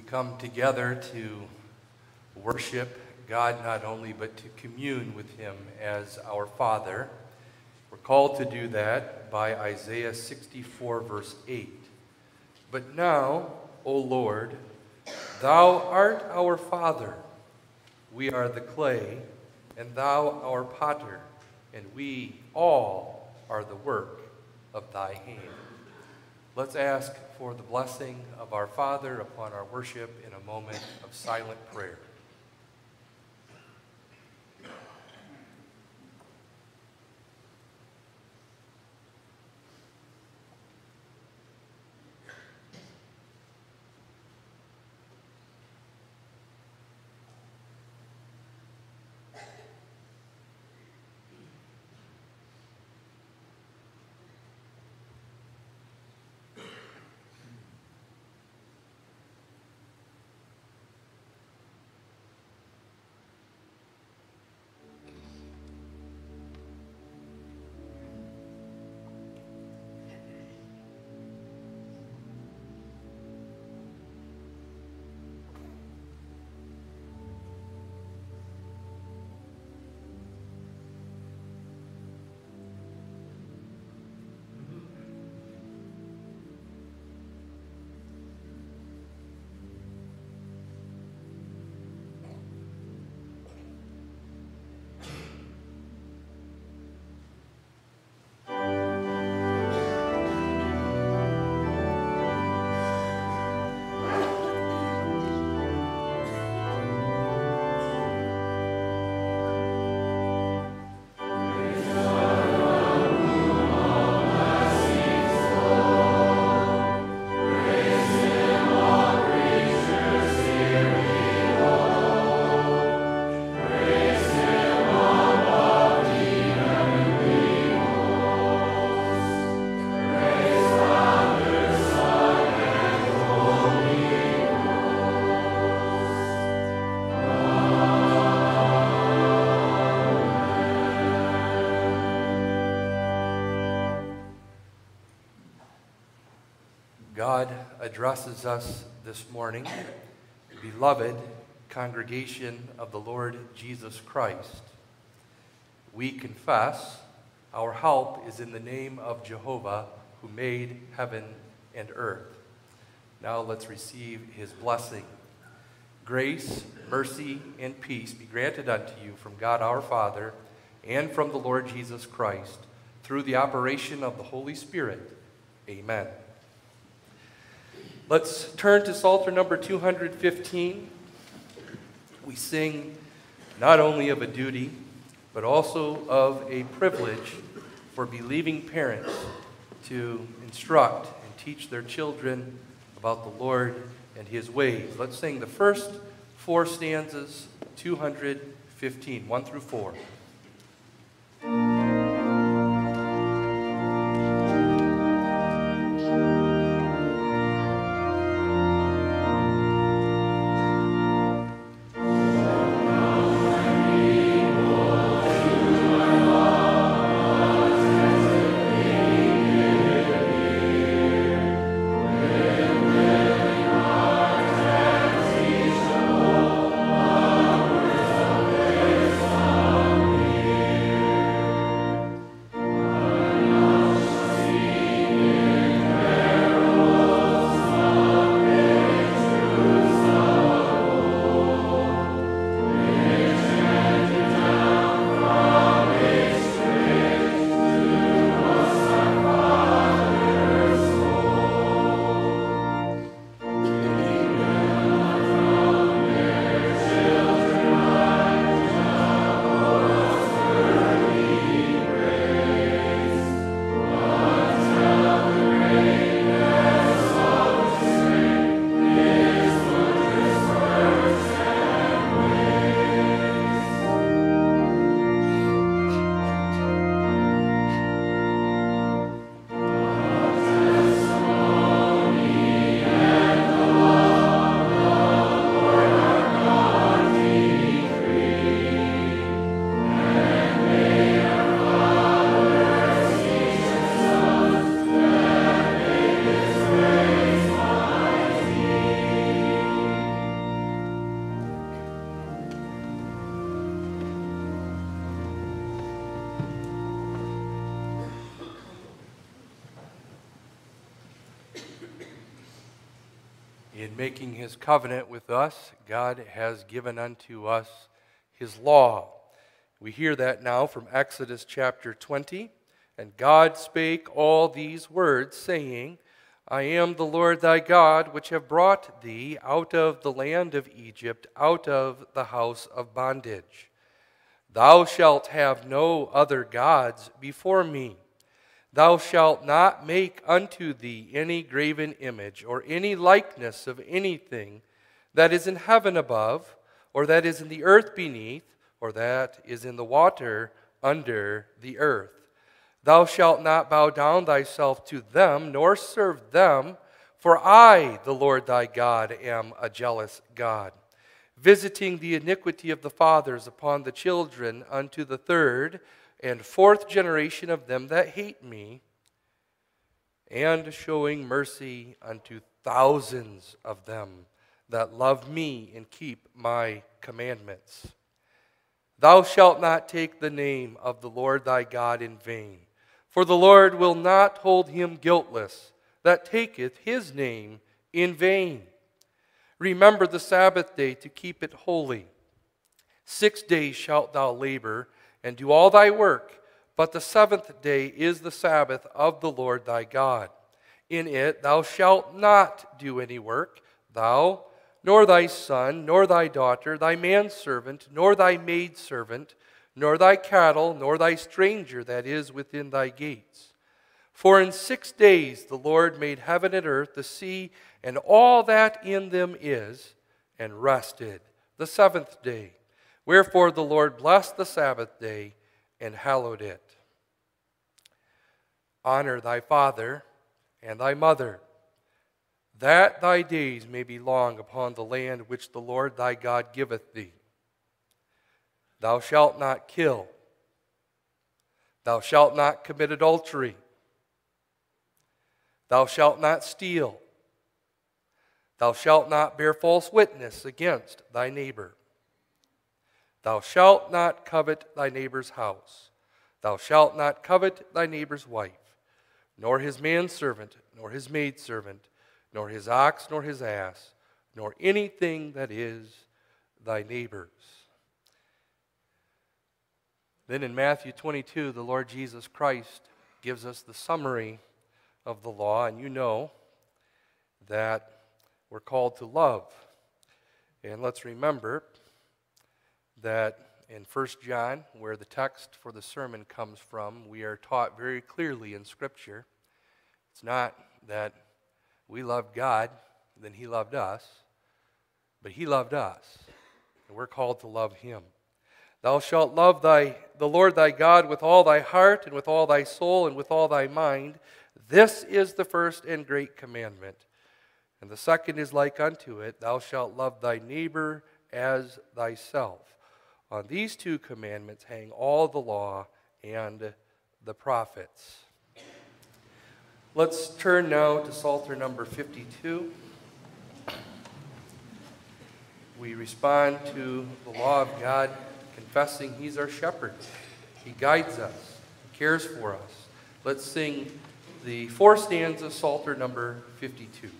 come together to worship God not only, but to commune with Him as our Father. We're called to do that by Isaiah 64, verse 8. But now, O Lord, Thou art our Father. We are the clay, and Thou our potter, and we all are the work of Thy hand. Let's ask for the blessing of our Father upon our worship in a moment of silent prayer. Addresses us this morning, beloved congregation of the Lord Jesus Christ. We confess our help is in the name of Jehovah who made heaven and earth. Now let's receive his blessing. Grace, mercy, and peace be granted unto you from God our Father and from the Lord Jesus Christ through the operation of the Holy Spirit. Amen. Let's turn to Psalter number 215. We sing not only of a duty, but also of a privilege for believing parents to instruct and teach their children about the Lord and his ways. Let's sing the first four stanzas, 215, 1 through 4. His covenant with us, God has given unto us his law. We hear that now from Exodus chapter 20. And God spake all these words, saying, I am the Lord thy God, which have brought thee out of the land of Egypt, out of the house of bondage. Thou shalt have no other gods before me. Thou shalt not make unto thee any graven image, or any likeness of anything that is in heaven above, or that is in the earth beneath, or that is in the water under the earth. Thou shalt not bow down thyself to them, nor serve them, for I, the Lord thy God, am a jealous God, visiting the iniquity of the fathers upon the children unto the third and fourth generation of them that hate me, and showing mercy unto thousands of them that love me and keep my commandments. Thou shalt not take the name of the Lord thy God in vain. For the Lord will not hold him guiltless that taketh his name in vain. Remember the Sabbath day to keep it holy. Six days shalt thou labor and do all thy work, but the seventh day is the Sabbath of the Lord thy God. In it thou shalt not do any work, thou, nor thy son, nor thy daughter, thy manservant, nor thy maidservant, nor thy cattle, nor thy stranger that is within thy gates. For in six days the Lord made heaven and earth, the sea, and all that in them is, and rested the seventh day. Wherefore the Lord blessed the Sabbath day and hallowed it. Honor thy father and thy mother, that thy days may be long upon the land which the Lord thy God giveth thee. Thou shalt not kill. Thou shalt not commit adultery. Thou shalt not steal. Thou shalt not bear false witness against thy neighbor. Thou shalt not covet thy neighbor's house. Thou shalt not covet thy neighbor's wife, nor his manservant, nor his maidservant, nor his ox, nor his ass, nor anything that is thy neighbor's. Then in Matthew 22, the Lord Jesus Christ gives us the summary of the law, and you know that we're called to love. And let's remember that in 1 John, where the text for the sermon comes from, we are taught very clearly in Scripture. It's not that we loved God, then He loved us, but He loved us, and we're called to love Him. Thou shalt love thy, the Lord thy God with all thy heart, and with all thy soul, and with all thy mind. This is the first and great commandment. And the second is like unto it Thou shalt love thy neighbor as thyself. On these two commandments hang all the law and the prophets. Let's turn now to Psalter number 52. We respond to the law of God confessing He's our shepherd. He guides us, He cares for us. Let's sing the four stanzas, of Psalter number 52.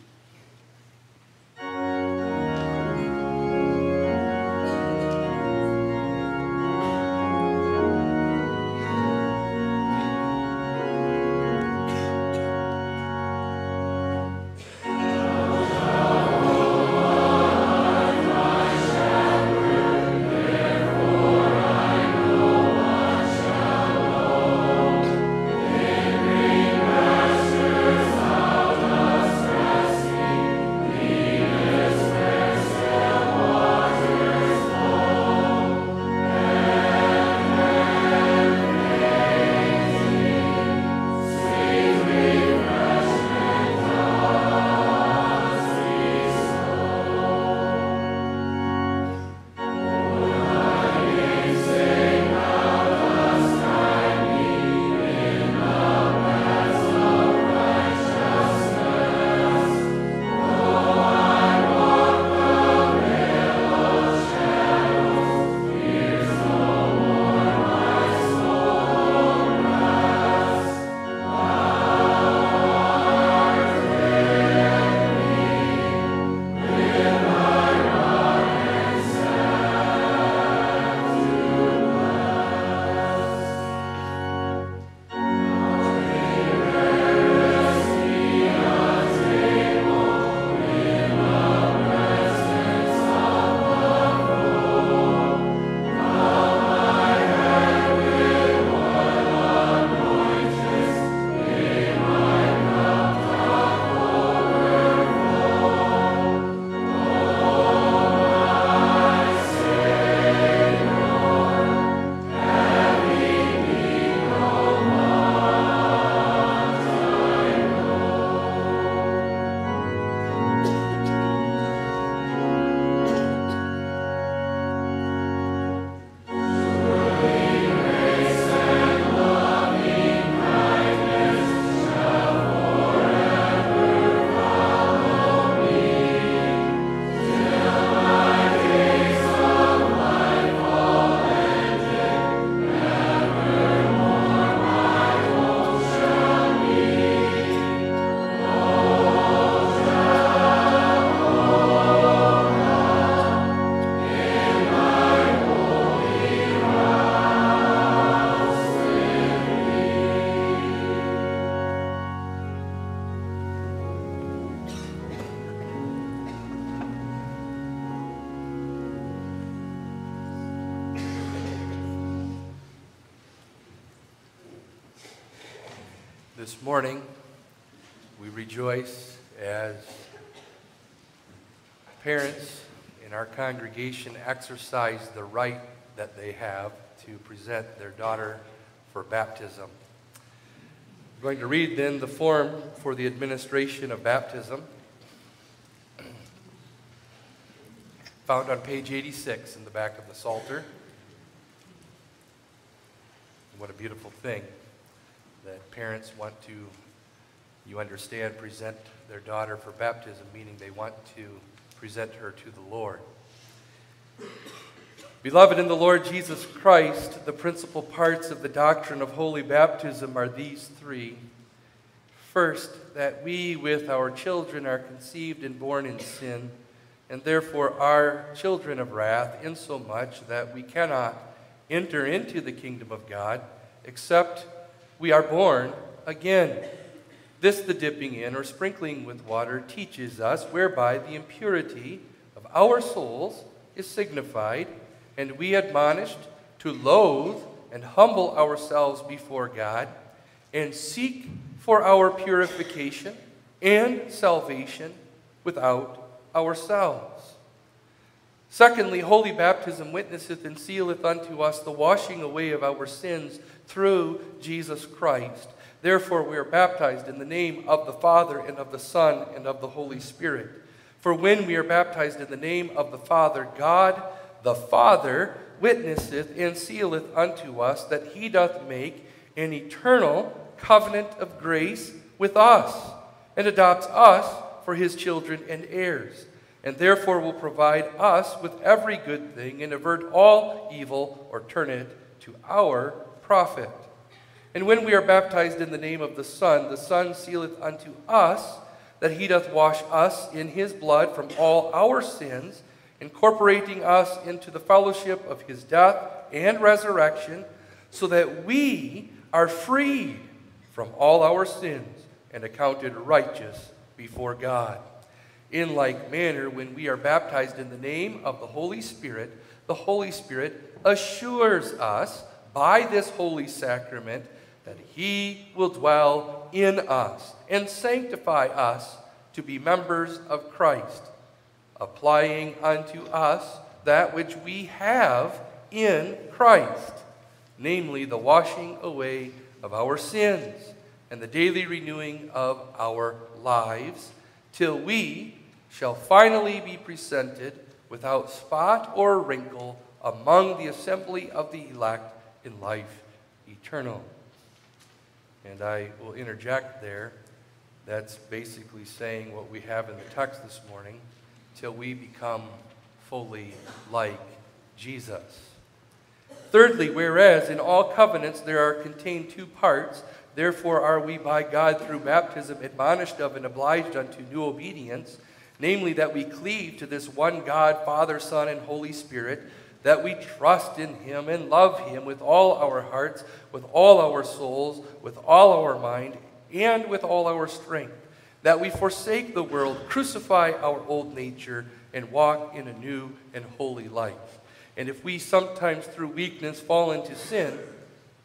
Morning, we rejoice as parents in our congregation exercise the right that they have to present their daughter for baptism. I'm going to read then the form for the administration of baptism, found on page 86 in the back of the Psalter. What a beautiful thing that parents want to, you understand, present their daughter for baptism, meaning they want to present her to the Lord. Beloved in the Lord Jesus Christ, the principal parts of the doctrine of holy baptism are these three. First, that we with our children are conceived and born in sin, and therefore are children of wrath, insomuch that we cannot enter into the kingdom of God except we are born again. This, the dipping in or sprinkling with water, teaches us, whereby the impurity of our souls is signified, and we admonished to loathe and humble ourselves before God, and seek for our purification and salvation without ourselves. Secondly, holy baptism witnesseth and sealeth unto us the washing away of our sins through Jesus Christ. Therefore, we are baptized in the name of the Father, and of the Son, and of the Holy Spirit. For when we are baptized in the name of the Father, God the Father witnesseth and sealeth unto us that he doth make an eternal covenant of grace with us, and adopts us for his children and heirs, and therefore will provide us with every good thing, and avert all evil, or turn it to our profit. And when we are baptized in the name of the Son, the Son sealeth unto us that he doth wash us in his blood from all our sins, incorporating us into the fellowship of his death and resurrection, so that we are freed from all our sins and accounted righteous before God. In like manner, when we are baptized in the name of the Holy Spirit, the Holy Spirit assures us by this holy sacrament that he will dwell in us and sanctify us to be members of Christ, applying unto us that which we have in Christ, namely the washing away of our sins and the daily renewing of our lives, till we shall finally be presented without spot or wrinkle among the assembly of the elect in life eternal. And I will interject there. That's basically saying what we have in the text this morning till we become fully like Jesus. Thirdly, whereas in all covenants there are contained two parts, therefore are we by God through baptism admonished of and obliged unto new obedience, namely that we cleave to this one God, Father, Son, and Holy Spirit that we trust in him and love him with all our hearts, with all our souls, with all our mind, and with all our strength, that we forsake the world, crucify our old nature, and walk in a new and holy life. And if we sometimes through weakness fall into sin,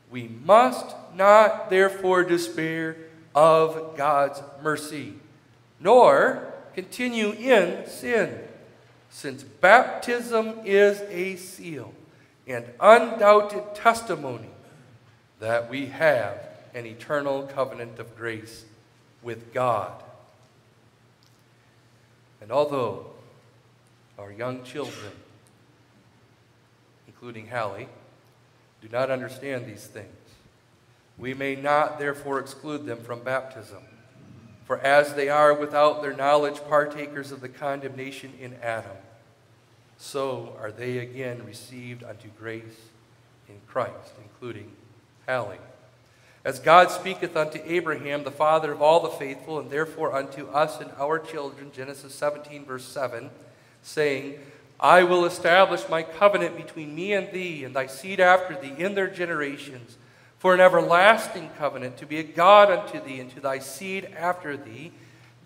we must not therefore despair of God's mercy, nor continue in sin since baptism is a seal and undoubted testimony that we have an eternal covenant of grace with God. And although our young children, including Hallie, do not understand these things, we may not therefore exclude them from baptism. For as they are without their knowledge partakers of the condemnation in Adam, so are they again received unto grace in Christ, including Hallie. As God speaketh unto Abraham, the father of all the faithful, and therefore unto us and our children, Genesis 17, verse 7, saying, I will establish my covenant between me and thee, and thy seed after thee in their generations for an everlasting covenant, to be a God unto thee and to thy seed after thee.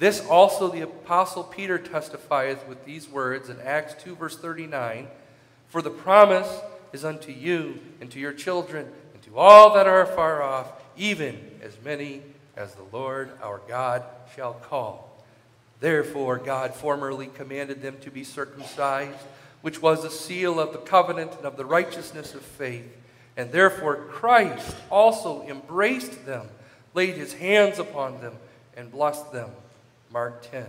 This also the Apostle Peter testifieth with these words in Acts 2, verse 39 For the promise is unto you and to your children and to all that are far off, even as many as the Lord our God shall call. Therefore, God formerly commanded them to be circumcised, which was a seal of the covenant and of the righteousness of faith. And therefore, Christ also embraced them, laid his hands upon them, and blessed them. Mark 10.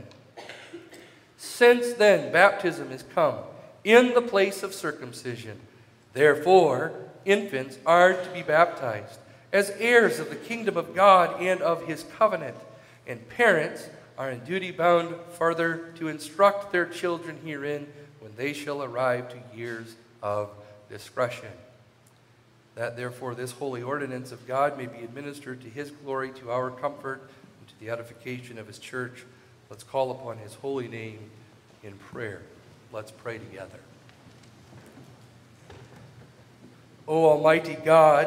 Since then, baptism is come in the place of circumcision. Therefore, infants are to be baptized as heirs of the kingdom of God and of his covenant, and parents are in duty bound further to instruct their children herein when they shall arrive to years of discretion. That therefore this holy ordinance of God may be administered to his glory, to our comfort, and to the edification of his church, let's call upon his holy name in prayer. Let's pray together. O Almighty God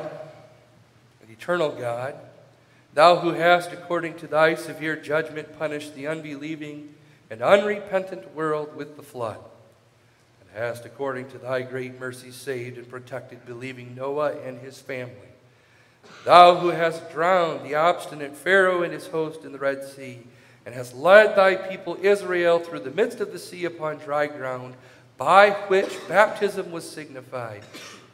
and eternal God, Thou who hast, according to thy severe judgment, punished the unbelieving and unrepentant world with the flood, and hast, according to thy great mercy, saved and protected believing Noah and his family. Thou who hast drowned the obstinate Pharaoh and his host in the Red Sea, and has led thy people Israel through the midst of the sea upon dry ground, by which baptism was signified,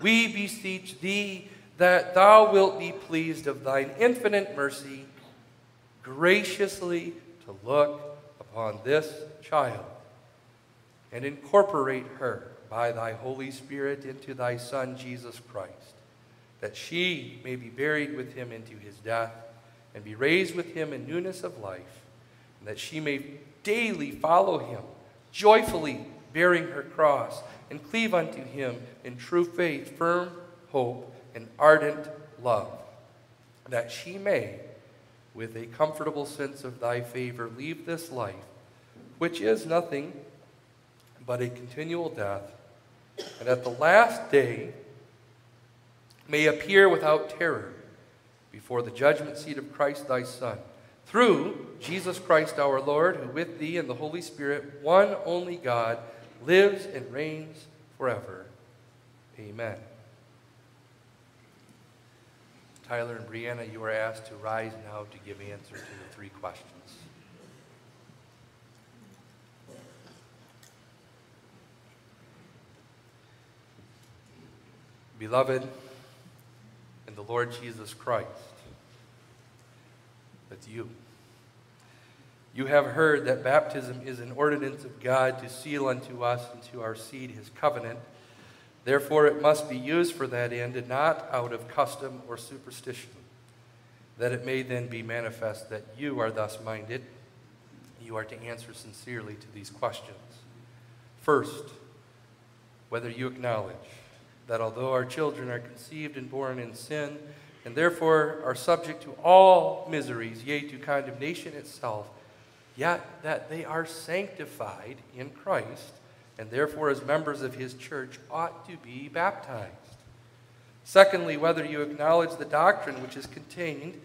we beseech thee that thou wilt be pleased of thine infinite mercy graciously to look upon this child and incorporate her by thy Holy Spirit into thy Son, Jesus Christ, that she may be buried with him into his death and be raised with him in newness of life, and that she may daily follow him, joyfully bearing her cross, and cleave unto him in true faith, firm hope, and ardent love, that she may, with a comfortable sense of thy favor, leave this life, which is nothing but a continual death, and at the last day may appear without terror before the judgment seat of Christ thy Son, through Jesus Christ our Lord, who with thee and the Holy Spirit, one only God, lives and reigns forever. Amen. Tyler and Brianna, you are asked to rise now to give answer to the three questions. Beloved in the Lord Jesus Christ, that's you. You have heard that baptism is an ordinance of God to seal unto us and to our seed his covenant Therefore, it must be used for that end and not out of custom or superstition, that it may then be manifest that you are thus minded. You are to answer sincerely to these questions. First, whether you acknowledge that although our children are conceived and born in sin, and therefore are subject to all miseries, yea, to condemnation itself, yet that they are sanctified in Christ and therefore, as members of his church, ought to be baptized. Secondly, whether you acknowledge the doctrine which is contained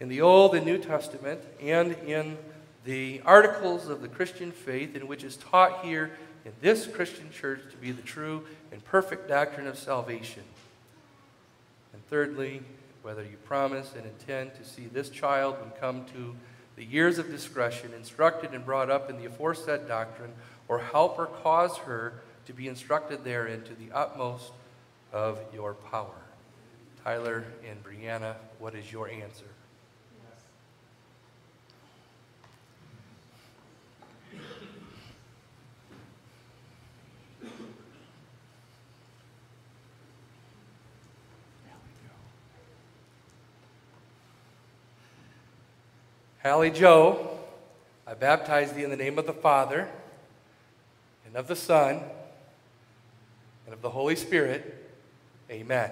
in the Old and New Testament and in the articles of the Christian faith, and which is taught here in this Christian church to be the true and perfect doctrine of salvation. And thirdly, whether you promise and intend to see this child, when come to the years of discretion, instructed and brought up in the aforesaid doctrine, or help or cause her to be instructed therein to the utmost of your power. Tyler and Brianna, what is your answer? Hallie Joe, I baptize thee in the name of the Father and of the Son, and of the Holy Spirit. Amen.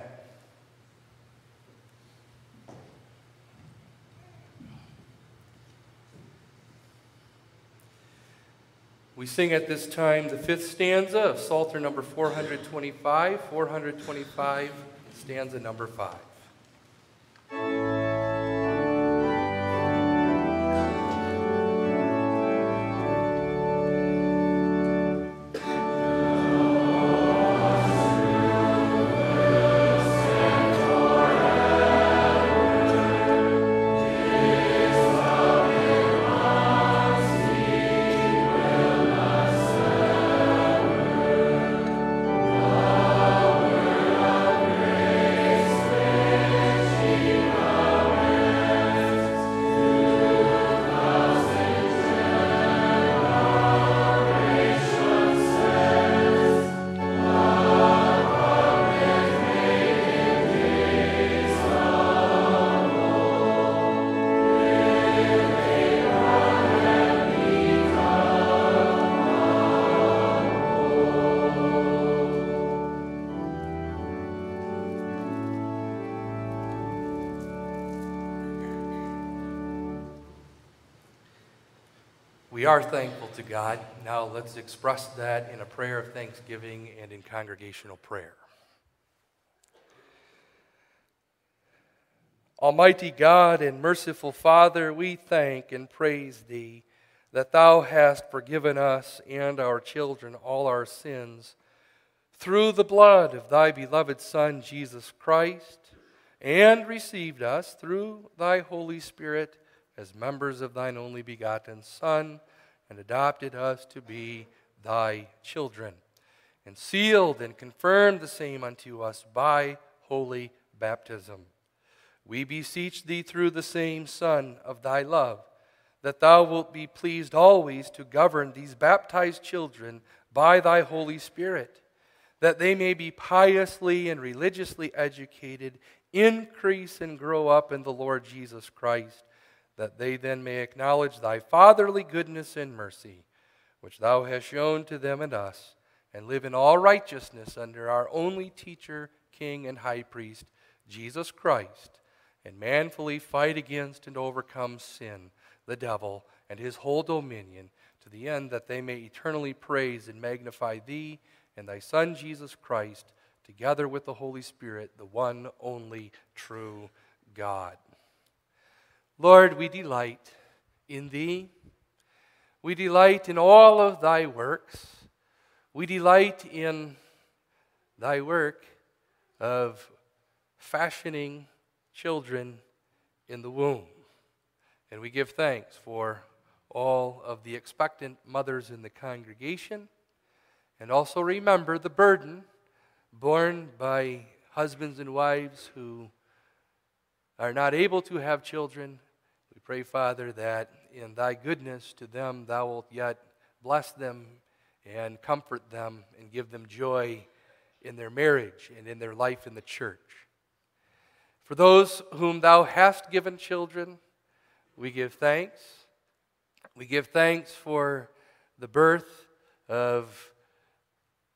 We sing at this time the fifth stanza of Psalter number 425, 425, stanza number 5. We are thankful to God. Now let's express that in a prayer of thanksgiving and in congregational prayer. Almighty God and merciful Father, we thank and praise Thee that Thou hast forgiven us and our children all our sins through the blood of Thy beloved Son, Jesus Christ, and received us through Thy Holy Spirit as members of thine only begotten Son, and adopted us to be thy children, and sealed and confirmed the same unto us by holy baptism. We beseech thee through the same Son of thy love, that thou wilt be pleased always to govern these baptized children by thy Holy Spirit, that they may be piously and religiously educated, increase and grow up in the Lord Jesus Christ that they then may acknowledge thy fatherly goodness and mercy, which thou hast shown to them and us, and live in all righteousness under our only teacher, king, and high priest, Jesus Christ, and manfully fight against and overcome sin, the devil, and his whole dominion, to the end that they may eternally praise and magnify thee and thy Son, Jesus Christ, together with the Holy Spirit, the one only true God. Lord, we delight in Thee. We delight in all of Thy works. We delight in Thy work of fashioning children in the womb. And we give thanks for all of the expectant mothers in the congregation. And also remember the burden borne by husbands and wives who are not able to have children we pray, Father, that in thy goodness to them thou wilt yet bless them and comfort them and give them joy in their marriage and in their life in the church. For those whom thou hast given children, we give thanks. We give thanks for the birth of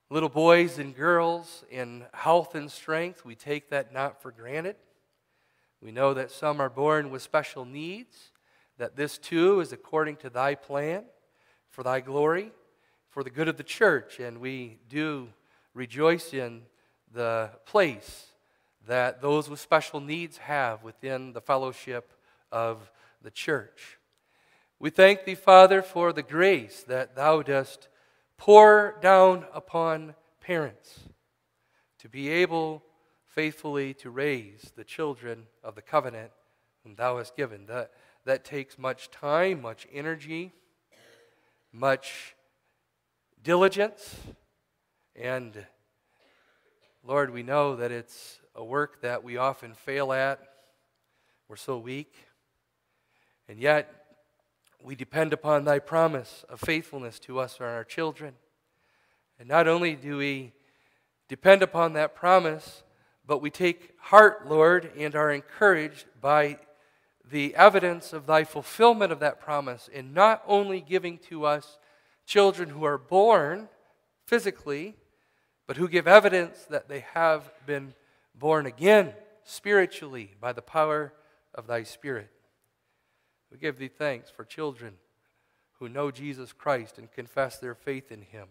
little boys and girls in health and strength. We take that not for granted. We know that some are born with special needs, that this too is according to thy plan, for thy glory, for the good of the church. And we do rejoice in the place that those with special needs have within the fellowship of the church. We thank thee, Father, for the grace that thou dost pour down upon parents to be able faithfully to raise the children of the covenant whom thou hast given. That, that takes much time, much energy, much diligence. And Lord, we know that it's a work that we often fail at. We're so weak. And yet, we depend upon thy promise of faithfulness to us and our children. And not only do we depend upon that promise, but we take heart, Lord, and are encouraged by the evidence of thy fulfillment of that promise in not only giving to us children who are born physically, but who give evidence that they have been born again spiritually by the power of thy Spirit. We give thee thanks for children who know Jesus Christ and confess their faith in him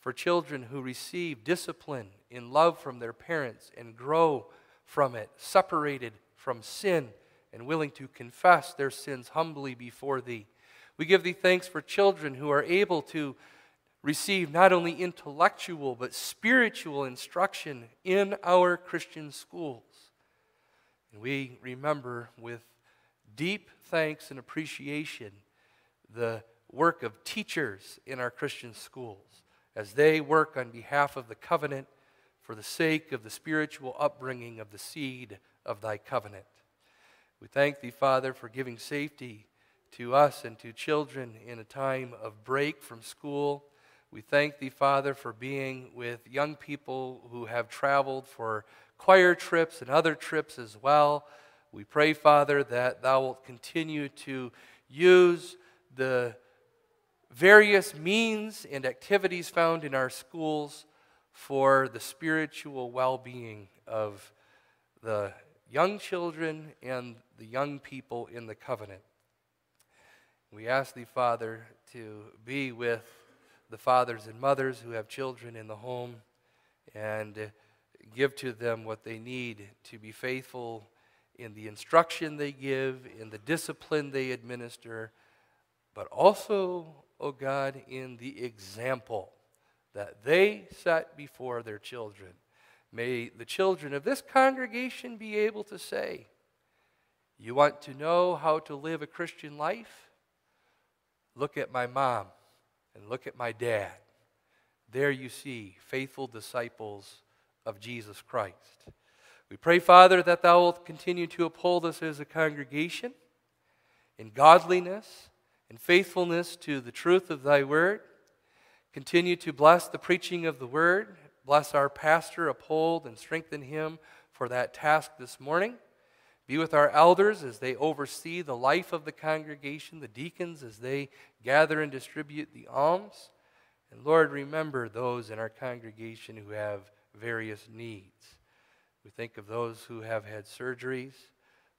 for children who receive discipline in love from their parents and grow from it, separated from sin and willing to confess their sins humbly before thee. We give thee thanks for children who are able to receive not only intellectual but spiritual instruction in our Christian schools. And we remember with deep thanks and appreciation the work of teachers in our Christian schools as they work on behalf of the covenant for the sake of the spiritual upbringing of the seed of thy covenant. We thank thee, Father, for giving safety to us and to children in a time of break from school. We thank thee, Father, for being with young people who have traveled for choir trips and other trips as well. We pray, Father, that thou wilt continue to use the various means and activities found in our schools for the spiritual well being of the young children and the young people in the covenant. We ask thee, Father, to be with the fathers and mothers who have children in the home and give to them what they need to be faithful in the instruction they give, in the discipline they administer, but also, O oh God, in the example that they set before their children. May the children of this congregation be able to say, You want to know how to live a Christian life? Look at my mom and look at my dad. There you see faithful disciples of Jesus Christ. We pray, Father, that thou wilt continue to uphold us as a congregation in godliness and faithfulness to the truth of thy word. Continue to bless the preaching of the word. Bless our pastor, uphold and strengthen him for that task this morning. Be with our elders as they oversee the life of the congregation, the deacons as they gather and distribute the alms. And Lord, remember those in our congregation who have various needs. We think of those who have had surgeries,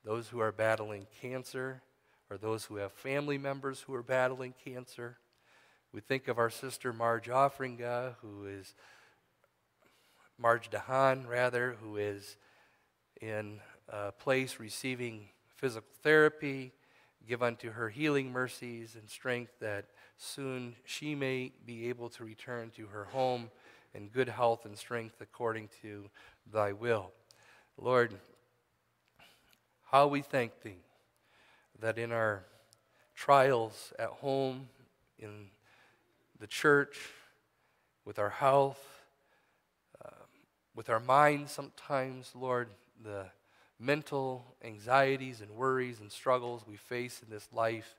those who are battling cancer, or those who have family members who are battling cancer. We think of our sister Marge Offringa, who is Marge DeHaan, rather, who is in a place receiving physical therapy. Give unto her healing mercies and strength that soon she may be able to return to her home in good health and strength according to thy will. Lord, how we thank thee that in our trials at home, in the church, with our health, uh, with our minds sometimes, Lord, the mental anxieties and worries and struggles we face in this life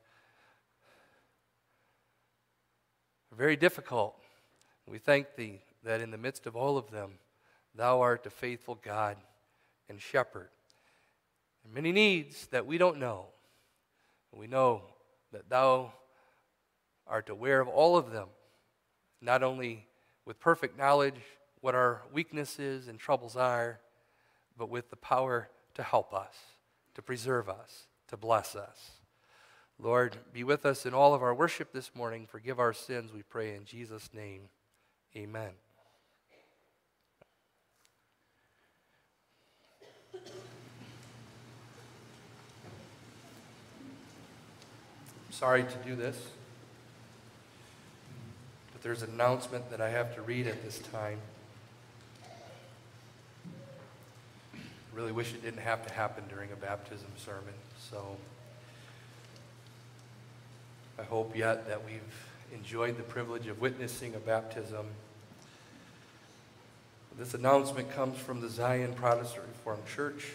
are very difficult. We thank Thee that in the midst of all of them, Thou art a faithful God and shepherd. And many needs that we don't know. We know that Thou art aware of all of them, not only with perfect knowledge what our weaknesses and troubles are, but with the power to help us, to preserve us, to bless us. Lord, be with us in all of our worship this morning. Forgive our sins, we pray in Jesus' name. Amen. Sorry to do this, but there's an announcement that I have to read at this time. I really wish it didn't have to happen during a baptism sermon, so I hope yet that we've enjoyed the privilege of witnessing a baptism. This announcement comes from the Zion Protestant Reformed Church.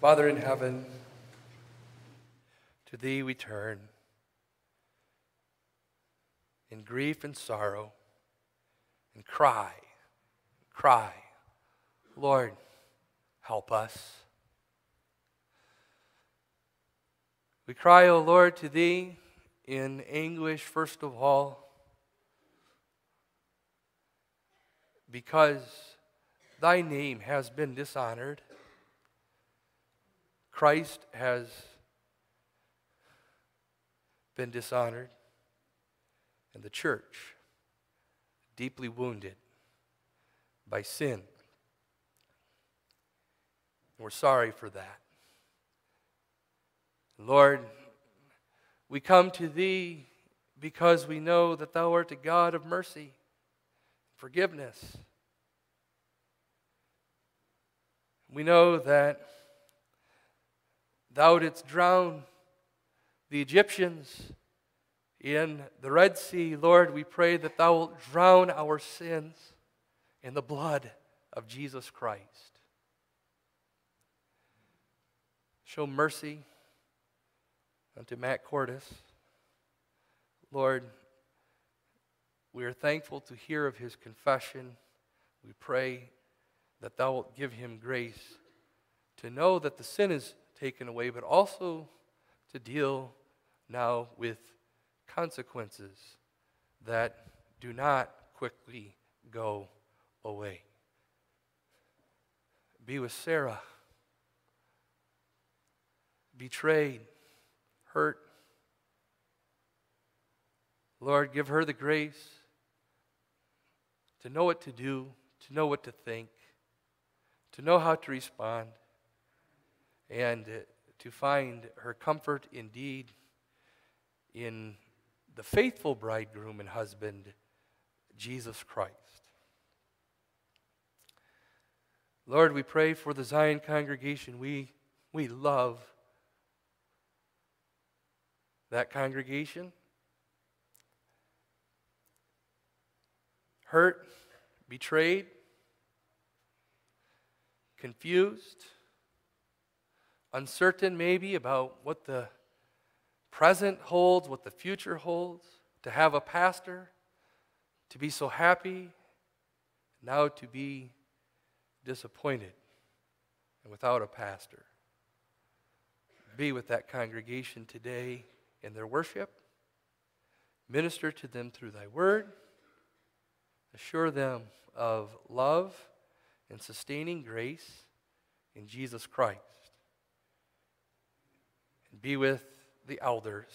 Father in heaven, to thee we turn in grief and sorrow and cry, cry, Lord, help us. We cry, O Lord, to thee in anguish, first of all, because thy name has been dishonored. Christ has been dishonored, and the church deeply wounded by sin. We're sorry for that. Lord, we come to Thee because we know that Thou art a God of mercy, forgiveness. We know that Thou didst drown the Egyptians in the Red Sea. Lord, we pray that Thou wilt drown our sins in the blood of Jesus Christ. Show mercy unto Matt Cordis. Lord, we are thankful to hear of his confession. We pray that thou wilt give him grace to know that the sin is taken away, but also to deal now with consequences that do not quickly go away. Be with Sarah, betrayed, hurt. Lord, give her the grace to know what to do, to know what to think, to know how to respond, and to find her comfort indeed in the faithful bridegroom and husband, Jesus Christ. Lord, we pray for the Zion congregation. We, we love that congregation. Hurt, betrayed, confused, uncertain maybe about what the present holds, what the future holds, to have a pastor, to be so happy, now to be disappointed and without a pastor. Be with that congregation today in their worship. Minister to them through thy word. Assure them of love and sustaining grace in Jesus Christ. And be with the elders,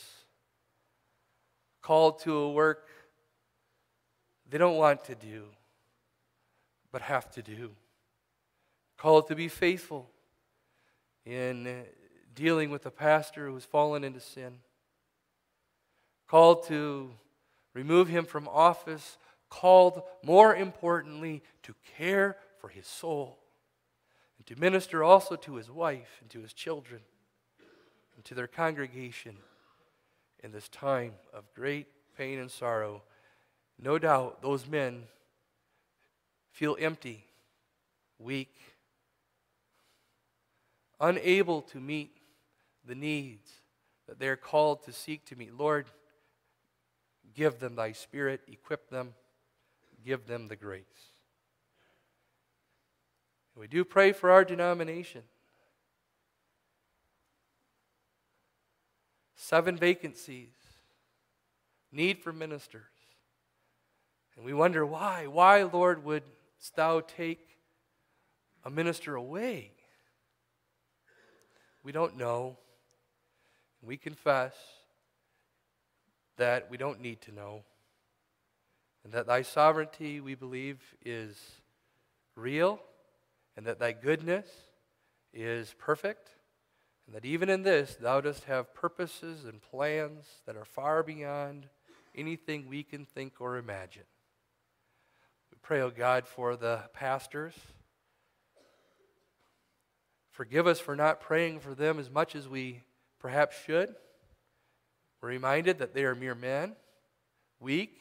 called to a work they don't want to do, but have to do. Called to be faithful in dealing with a pastor who has fallen into sin. Called to remove him from office. Called, more importantly, to care for his soul and to minister also to his wife and to his children and to their congregation in this time of great pain and sorrow. No doubt those men feel empty, weak, unable to meet the needs that they're called to seek to meet. Lord, give them thy spirit, equip them, give them the grace. And we do pray for our denomination. Seven vacancies, need for ministers. And we wonder why. Why, Lord, would thou take a minister away? We don't know. We confess that we don't need to know. And that thy sovereignty, we believe, is real, and that thy goodness is perfect, and that even in this, thou dost have purposes and plans that are far beyond anything we can think or imagine. We pray, O oh God, for the pastors. Forgive us for not praying for them as much as we perhaps should. We're reminded that they are mere men, weak,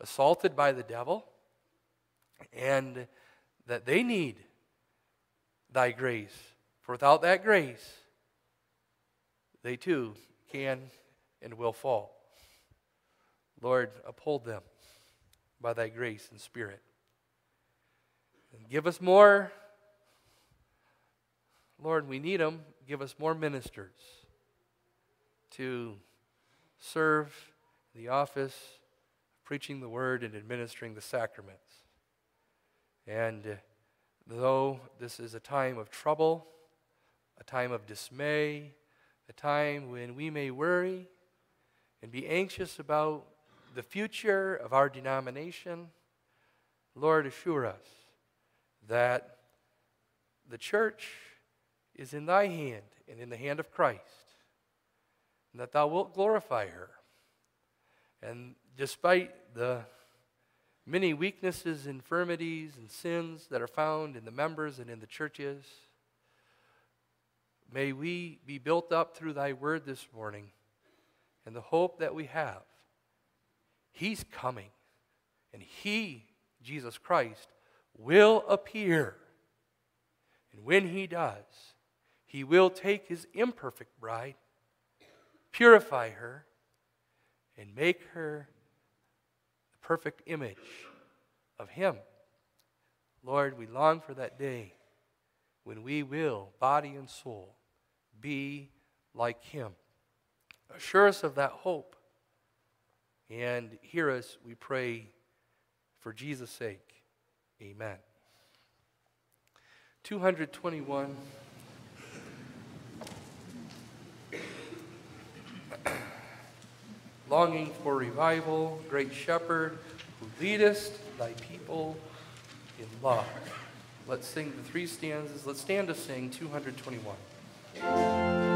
assaulted by the devil, and that they need thy grace For without that grace, they too can and will fall. Lord, uphold them by thy grace and spirit. And give us more. Lord, we need them. Give us more ministers to serve the office of preaching the word and administering the sacraments. And though this is a time of trouble, a time of dismay, a time when we may worry and be anxious about the future of our denomination, Lord, assure us that the church is in thy hand and in the hand of Christ, and that thou wilt glorify her. And despite the many weaknesses, infirmities, and sins that are found in the members and in the churches, may we be built up through thy word this morning and the hope that we have. He's coming, and he, Jesus Christ, will appear. And when he does, he will take his imperfect bride, purify her, and make her the perfect image of him. Lord, we long for that day when we will, body and soul, be like him. Assure us of that hope. And hear us, we pray, for Jesus' sake. Amen. 221. Longing for revival, great shepherd, who leadest thy people in love. Let's sing the three stanzas. Let's stand to sing 221. Música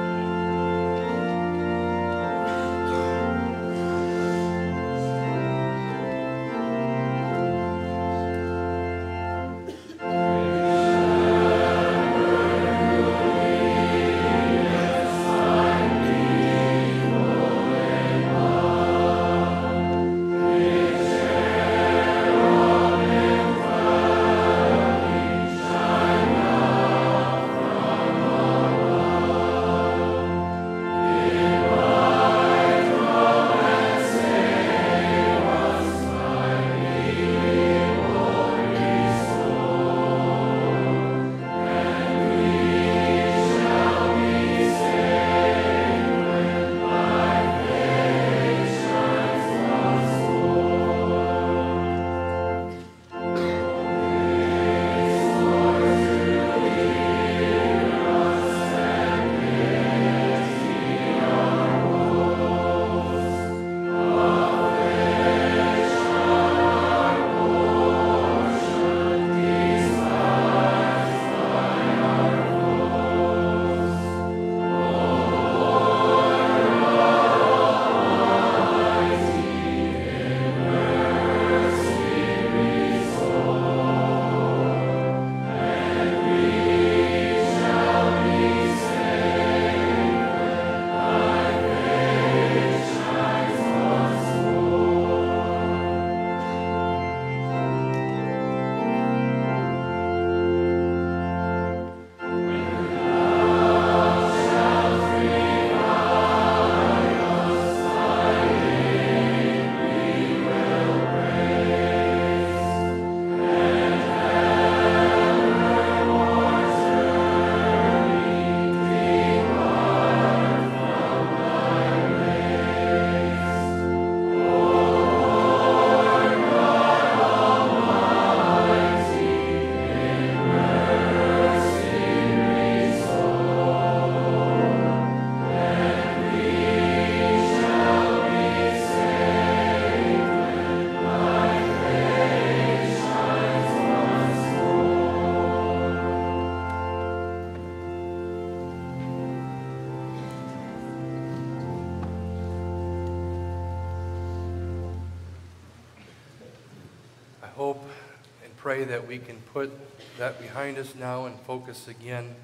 pray that we can put that behind us now and focus again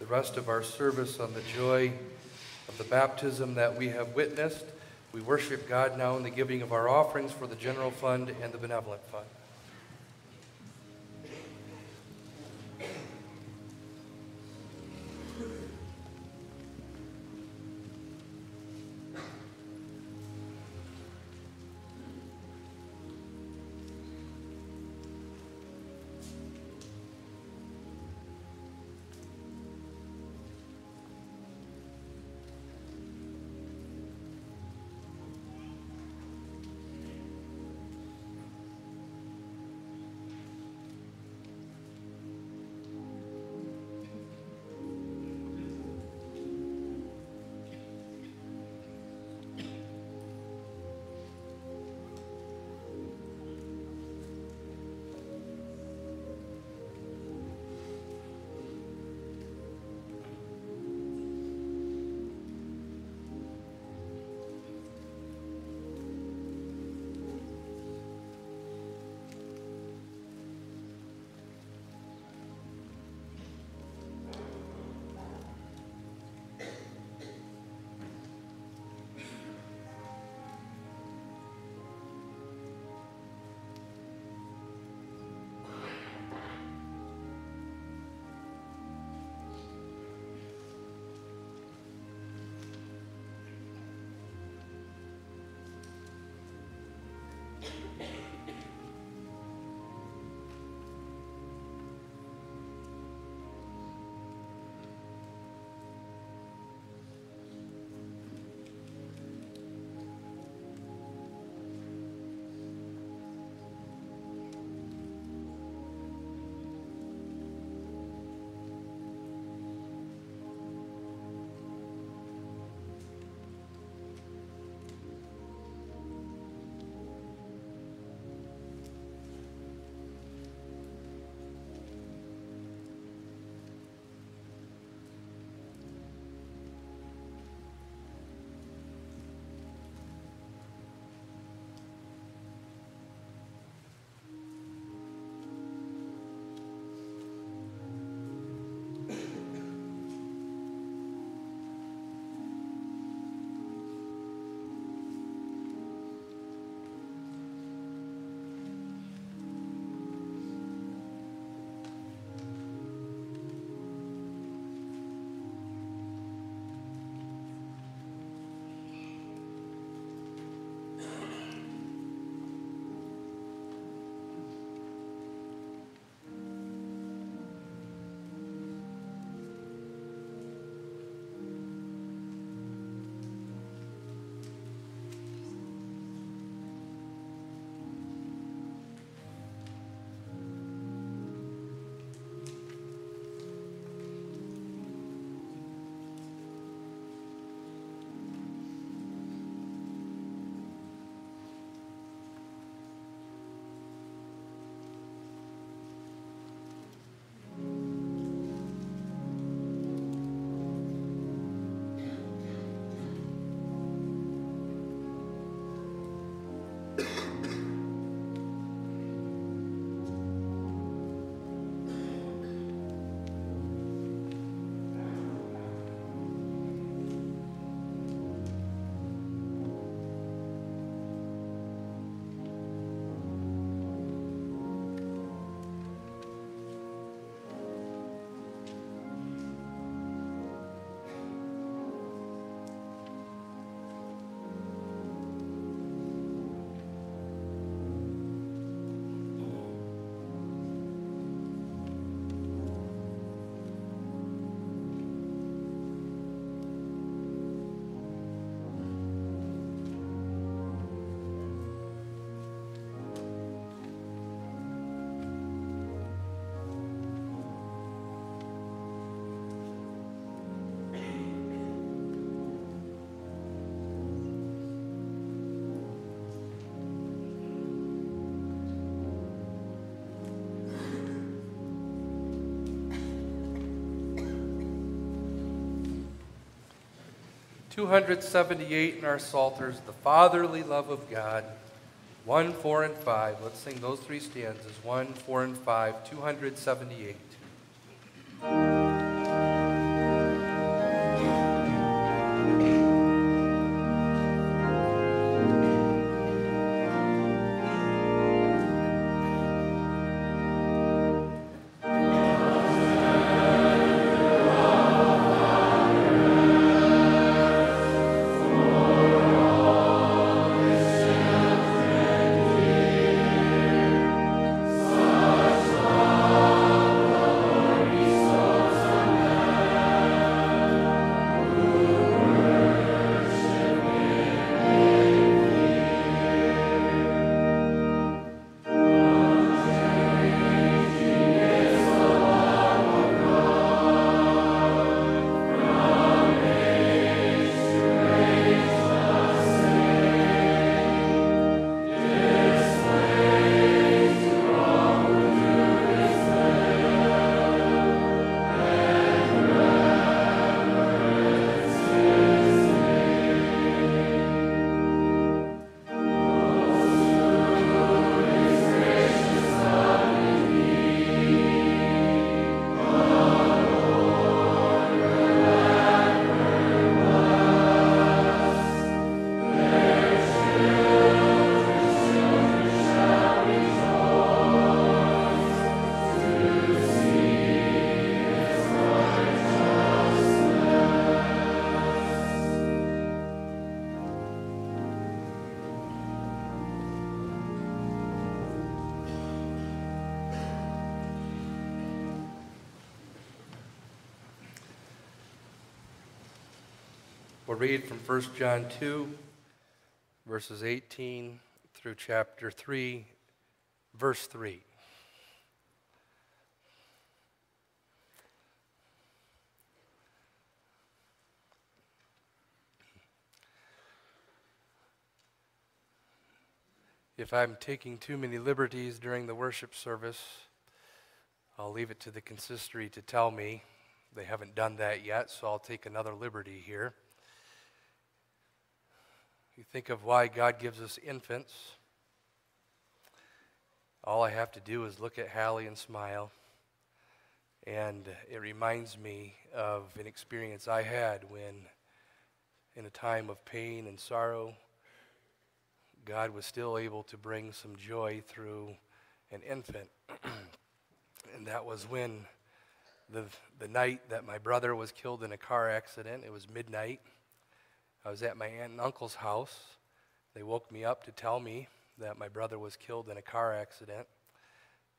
the rest of our service on the joy of the baptism that we have witnessed. We worship God now in the giving of our offerings for the general fund and the benevolent 278 in our Psalters, the fatherly love of God. 1, 4, and 5. Let's sing those three stanzas 1, 4, and 5, 278. 1 John 2, verses 18 through chapter 3, verse 3. If I'm taking too many liberties during the worship service, I'll leave it to the consistory to tell me. They haven't done that yet, so I'll take another liberty here. You think of why God gives us infants. All I have to do is look at Hallie and smile. And it reminds me of an experience I had when, in a time of pain and sorrow, God was still able to bring some joy through an infant. and that was when the, the night that my brother was killed in a car accident, it was midnight. I was at my aunt and uncle's house. They woke me up to tell me that my brother was killed in a car accident.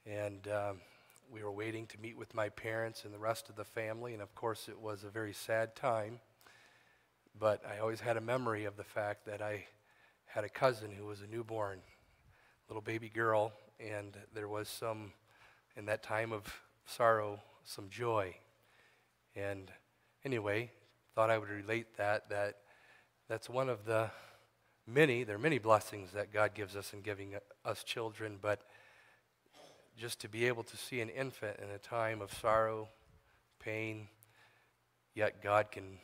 And um, we were waiting to meet with my parents and the rest of the family. And of course, it was a very sad time. But I always had a memory of the fact that I had a cousin who was a newborn little baby girl. And there was some, in that time of sorrow, some joy. And anyway, thought I would relate that, that that's one of the many, there are many blessings that God gives us in giving us children, but just to be able to see an infant in a time of sorrow, pain, yet God can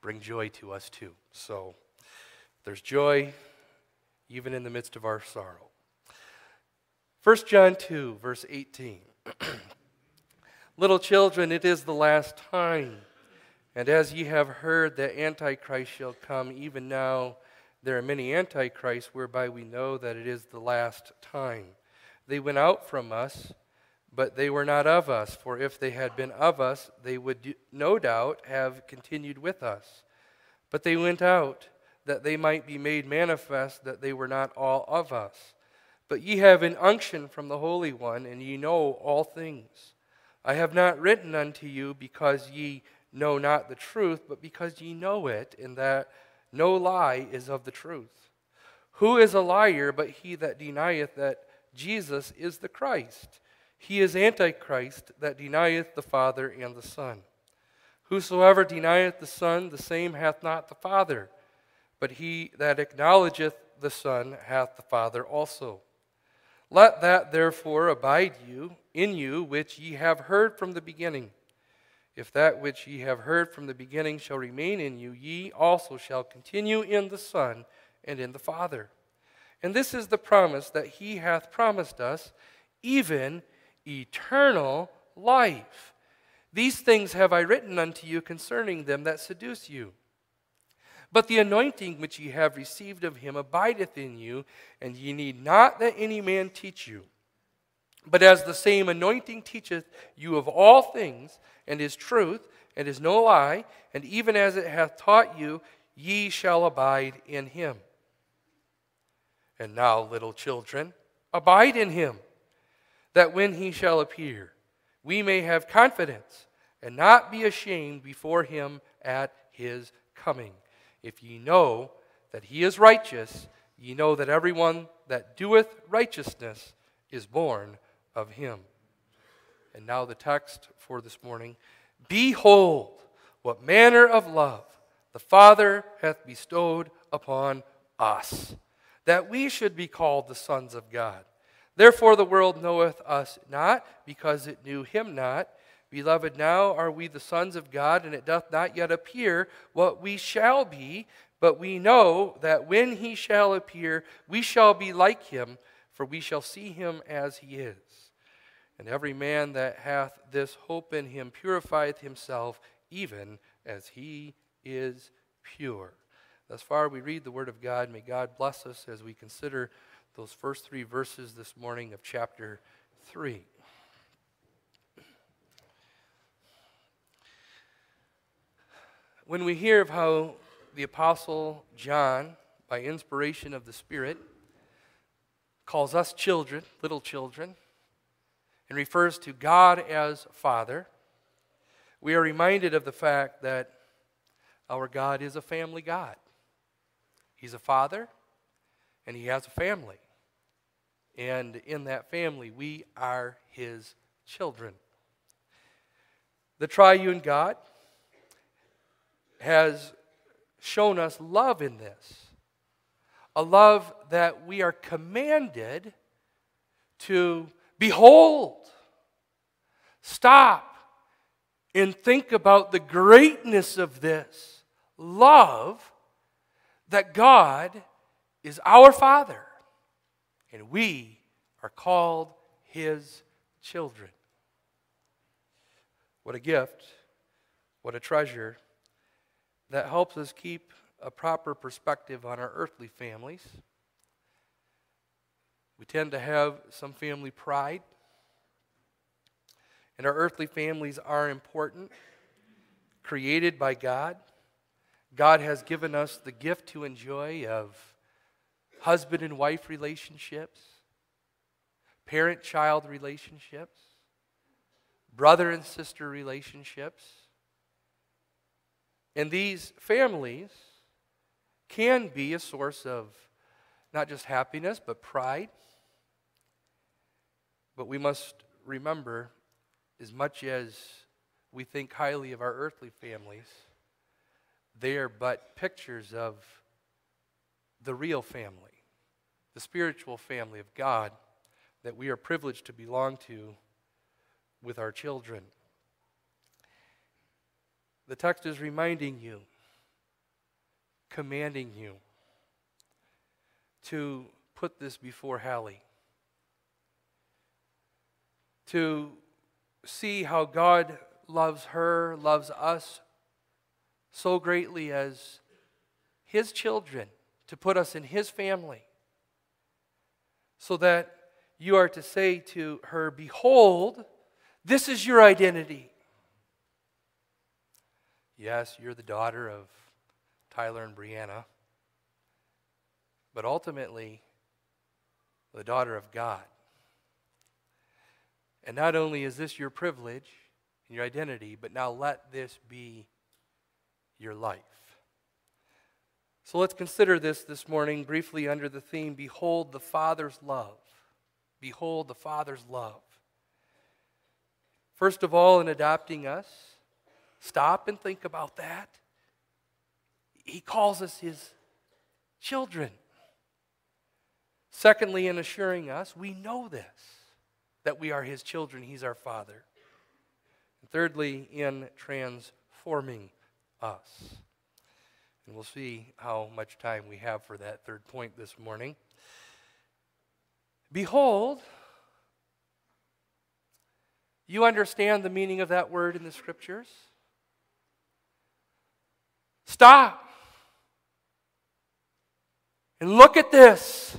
bring joy to us too. So there's joy even in the midst of our sorrow. 1 John 2, verse 18. Little children, it is the last time. And as ye have heard that Antichrist shall come, even now there are many Antichrists, whereby we know that it is the last time. They went out from us, but they were not of us. For if they had been of us, they would no doubt have continued with us. But they went out, that they might be made manifest that they were not all of us. But ye have an unction from the Holy One, and ye know all things. I have not written unto you because ye know not the truth, but because ye know it, and that no lie is of the truth. Who is a liar but he that denieth that Jesus is the Christ? He is Antichrist that denieth the Father and the Son. Whosoever denieth the Son, the same hath not the Father, but he that acknowledgeth the Son hath the Father also. Let that therefore abide you in you which ye have heard from the beginning. If that which ye have heard from the beginning shall remain in you, ye also shall continue in the Son and in the Father. And this is the promise that he hath promised us, even eternal life. These things have I written unto you concerning them that seduce you. But the anointing which ye have received of him abideth in you, and ye need not that any man teach you. But as the same anointing teacheth you of all things, and is truth, and is no lie, and even as it hath taught you, ye shall abide in him. And now, little children, abide in him, that when he shall appear, we may have confidence and not be ashamed before him at his coming. If ye know that he is righteous, ye know that everyone that doeth righteousness is born of him. And now the text for this morning Behold, what manner of love the Father hath bestowed upon us, that we should be called the sons of God. Therefore the world knoweth us not, because it knew him not. Beloved, now are we the sons of God, and it doth not yet appear what we shall be, but we know that when he shall appear, we shall be like him, for we shall see him as he is. And every man that hath this hope in him purifieth himself, even as he is pure. Thus far, we read the Word of God. May God bless us as we consider those first three verses this morning of chapter 3. When we hear of how the Apostle John, by inspiration of the Spirit, calls us children, little children, and refers to God as Father, we are reminded of the fact that our God is a family God. He's a father, and he has a family. And in that family, we are his children. The triune God has shown us love in this a love that we are commanded to behold, stop, and think about the greatness of this love that God is our Father and we are called His children. What a gift, what a treasure that helps us keep a proper perspective on our earthly families. We tend to have some family pride, and our earthly families are important, created by God. God has given us the gift to enjoy of husband and wife relationships, parent child relationships, brother and sister relationships. And these families can be a source of not just happiness, but pride. But we must remember, as much as we think highly of our earthly families, they are but pictures of the real family, the spiritual family of God that we are privileged to belong to with our children. The text is reminding you, commanding you to put this before Hallie, to see how God loves her, loves us so greatly as His children, to put us in His family, so that you are to say to her, Behold, this is your identity. Yes, you're the daughter of Tyler and Brianna, but ultimately, the daughter of God. And not only is this your privilege and your identity, but now let this be your life. So let's consider this this morning briefly under the theme Behold the Father's love. Behold the Father's love. First of all, in adopting us, stop and think about that. He calls us his children. Secondly, in assuring us, we know this that we are his children, he's our father. And thirdly, in transforming us. And we'll see how much time we have for that third point this morning. Behold, you understand the meaning of that word in the scriptures? Stop and look at this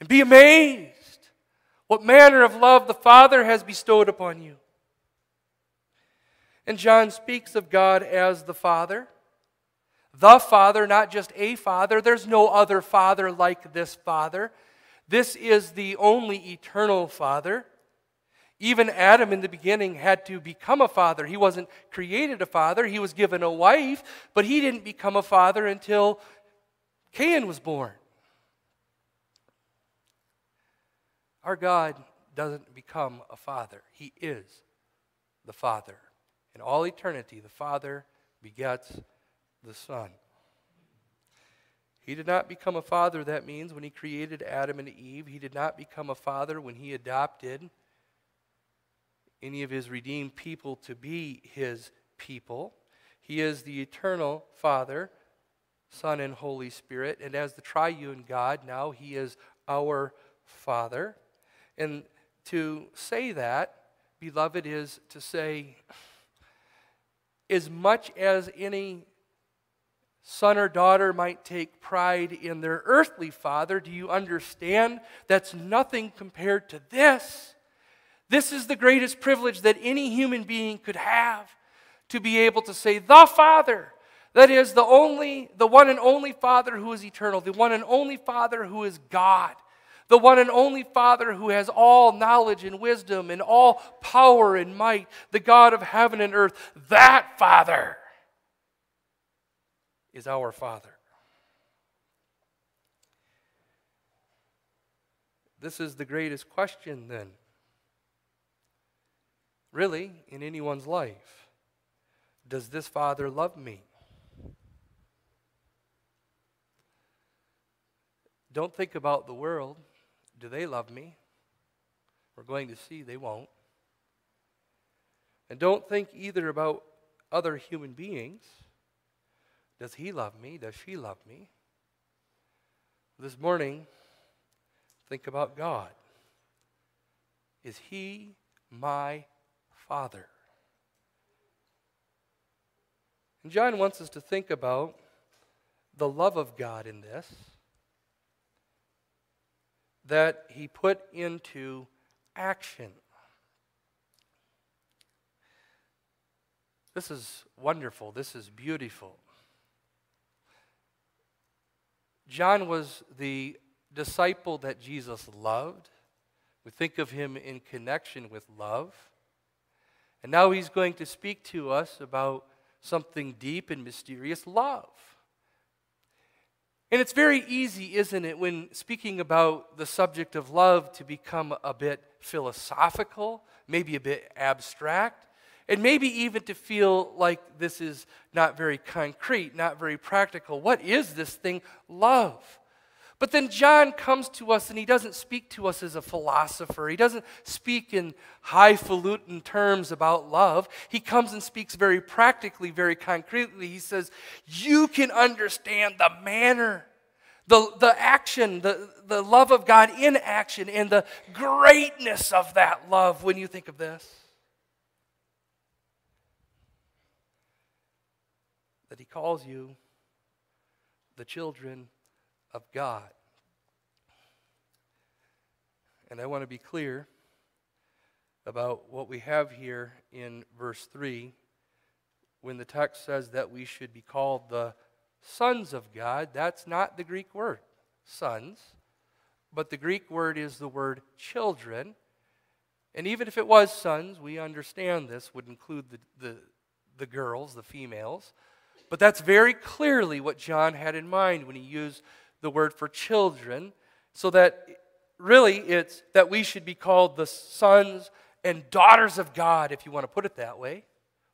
and be amazed what manner of love the Father has bestowed upon you. And John speaks of God as the Father. The Father, not just a Father. There's no other Father like this Father. This is the only eternal Father. Even Adam in the beginning had to become a father. He wasn't created a father, he was given a wife, but he didn't become a father until Cain was born. Our God doesn't become a father, He is the Father. In all eternity, the Father begets the Son. He did not become a father, that means, when he created Adam and Eve. He did not become a father when he adopted any of his redeemed people to be his people. He is the eternal Father, Son, and Holy Spirit. And as the triune God, now he is our Father. And to say that, beloved, is to say, as much as any son or daughter might take pride in their earthly father, do you understand that's nothing compared to this? This is the greatest privilege that any human being could have to be able to say, The Father. That is the only, the one and only Father who is eternal, the one and only Father who is God, the one and only Father who has all knowledge and wisdom and all power and might, the God of heaven and earth. That Father is our Father. This is the greatest question, then, really, in anyone's life. Does this Father love me? Don't think about the world. Do they love me? We're going to see they won't. And don't think either about other human beings. Does he love me? Does she love me? This morning, think about God. Is he my Father? And John wants us to think about the love of God in this that he put into action. This is wonderful. This is beautiful. John was the disciple that Jesus loved. We think of him in connection with love. And now he's going to speak to us about something deep and mysterious love. And it's very easy, isn't it, when speaking about the subject of love to become a bit philosophical, maybe a bit abstract, and maybe even to feel like this is not very concrete, not very practical. What is this thing, love? But then John comes to us and he doesn't speak to us as a philosopher. He doesn't speak in highfalutin terms about love. He comes and speaks very practically, very concretely. He says, You can understand the manner, the, the action, the, the love of God in action, and the greatness of that love when you think of this. That he calls you the children of God. And I want to be clear about what we have here in verse 3 when the text says that we should be called the sons of God. That's not the Greek word, sons, but the Greek word is the word children. And even if it was sons, we understand this would include the, the, the girls, the females. But that's very clearly what John had in mind when he used the word for children, so that really it's that we should be called the sons and daughters of God, if you want to put it that way,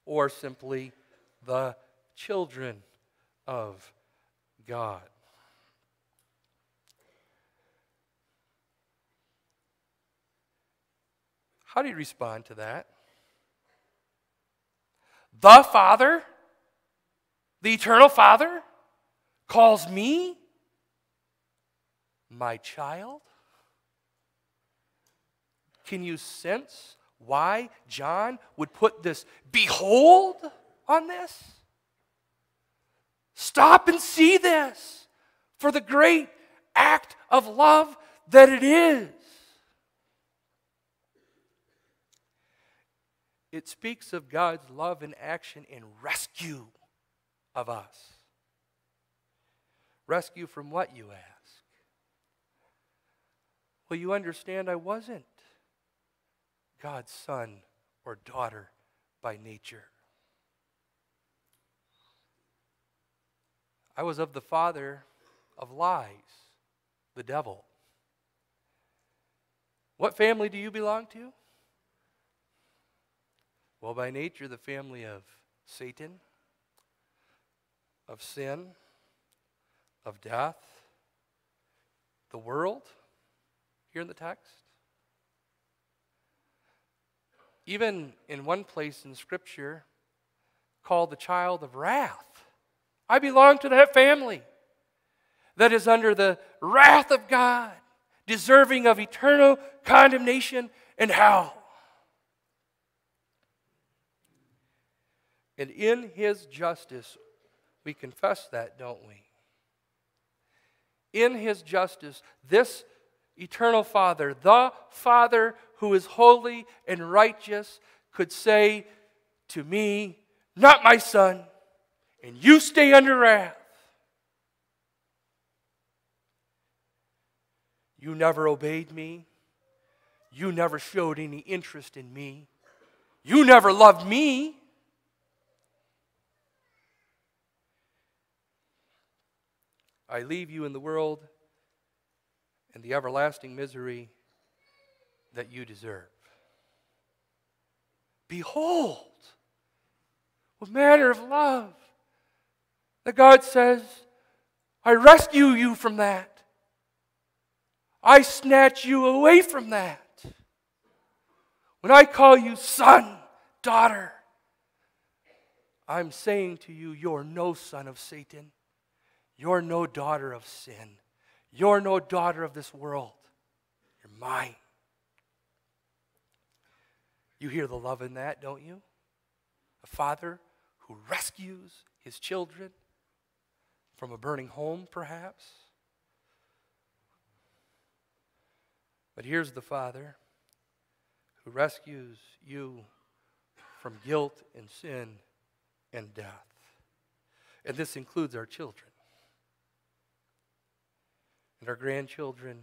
or simply the children of God. How do you respond to that? The Father, the eternal Father, calls me my child? Can you sense why John would put this behold on this? Stop and see this for the great act of love that it is. It speaks of God's love in action in rescue of us. Rescue from what, you ask? Well, you understand I wasn't God's son or daughter by nature. I was of the father of lies, the devil. What family do you belong to? Well, by nature, the family of Satan, of sin, of death, the world, here in the text. Even in one place in Scripture, called the child of wrath. I belong to that family that is under the wrath of God, deserving of eternal condemnation and hell. And in his justice, we confess that, don't we? In his justice, this eternal Father, the Father who is holy and righteous, could say to me, Not my son, and you stay under wrath. You never obeyed me. You never showed any interest in me. You never loved me. I leave you in the world and the everlasting misery that you deserve. Behold, what manner of love that God says, I rescue you from that. I snatch you away from that. When I call you son, daughter, I'm saying to you, you're no son of Satan. You're no daughter of sin. You're no daughter of this world. You're mine. You hear the love in that, don't you? A father who rescues his children from a burning home, perhaps. But here's the Father who rescues you from guilt and sin and death. And this includes our children and our grandchildren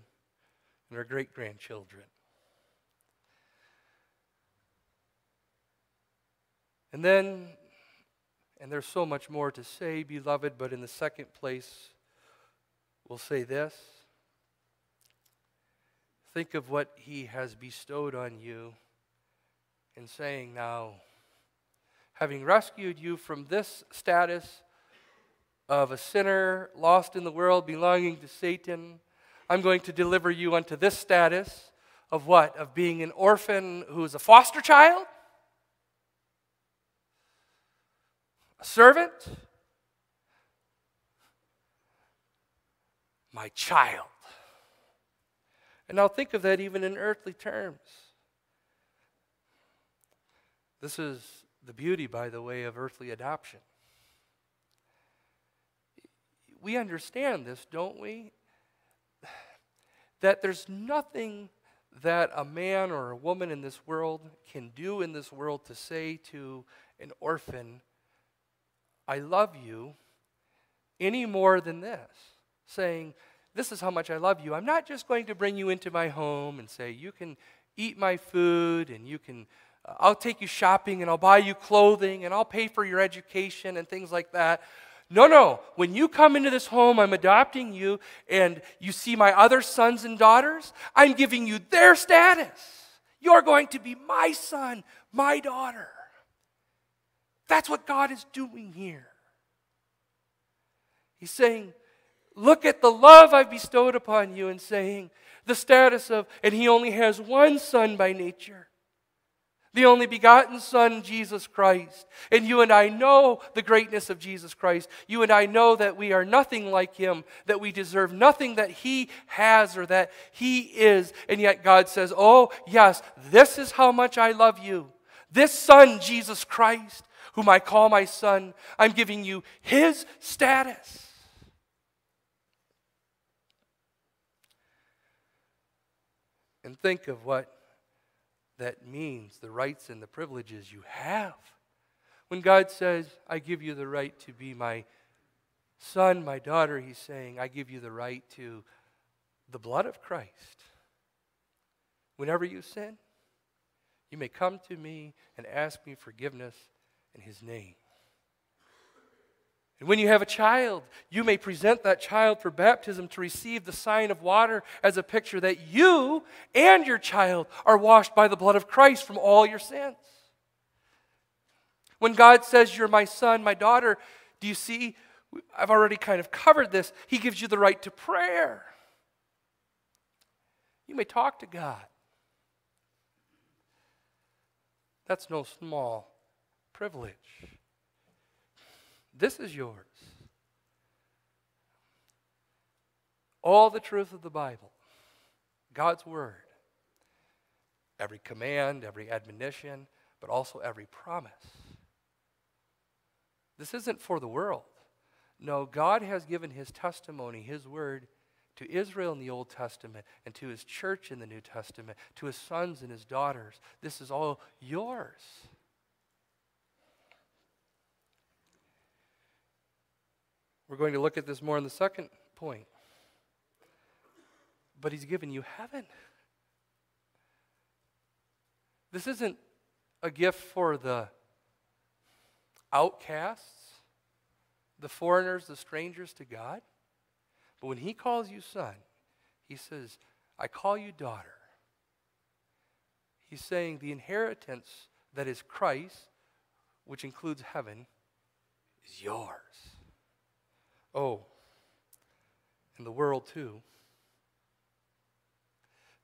and our great grandchildren. And then, and there's so much more to say, beloved, but in the second place, we'll say this. Think of what he has bestowed on you in saying, Now, having rescued you from this status of a sinner lost in the world, belonging to Satan. I'm going to deliver you unto this status of what? Of being an orphan who is a foster child? A servant? My child. And now think of that even in earthly terms. This is the beauty, by the way, of earthly adoption we understand this, don't we? That there's nothing that a man or a woman in this world can do in this world to say to an orphan, I love you, any more than this. Saying, This is how much I love you. I'm not just going to bring you into my home and say, You can eat my food and you can. Uh, I'll take you shopping and I'll buy you clothing and I'll pay for your education and things like that. No, no. When you come into this home, I'm adopting you, and you see my other sons and daughters, I'm giving you their status. You're going to be my son, my daughter. That's what God is doing here. He's saying, Look at the love I've bestowed upon you, and saying, the status of, and he only has one son by nature the only begotten Son, Jesus Christ. And you and I know the greatness of Jesus Christ. You and I know that we are nothing like him, that we deserve nothing that he has or that he is. And yet God says, Oh, yes, this is how much I love you. This Son, Jesus Christ, whom I call my Son, I'm giving you his status. And think of what that means the rights and the privileges you have. When God says, I give you the right to be my son, my daughter, He's saying, I give you the right to the blood of Christ. Whenever you sin, you may come to me and ask me forgiveness in His name. And when you have a child, you may present that child for baptism to receive the sign of water as a picture that you and your child are washed by the blood of Christ from all your sins. When God says, You're my son, my daughter, do you see? I've already kind of covered this. He gives you the right to prayer. You may talk to God. That's no small privilege. This is yours. All the truth of the Bible, God's Word, every command, every admonition, but also every promise. This isn't for the world. No, God has given His testimony, His Word, to Israel in the Old Testament and to His church in the New Testament, to His sons and His daughters. This is all yours. We're going to look at this more in the second point. But he's given you heaven. This isn't a gift for the outcasts, the foreigners, the strangers to God. But when he calls you son, he says, I call you daughter. He's saying the inheritance that is Christ, which includes heaven, is yours. Oh, and the world too.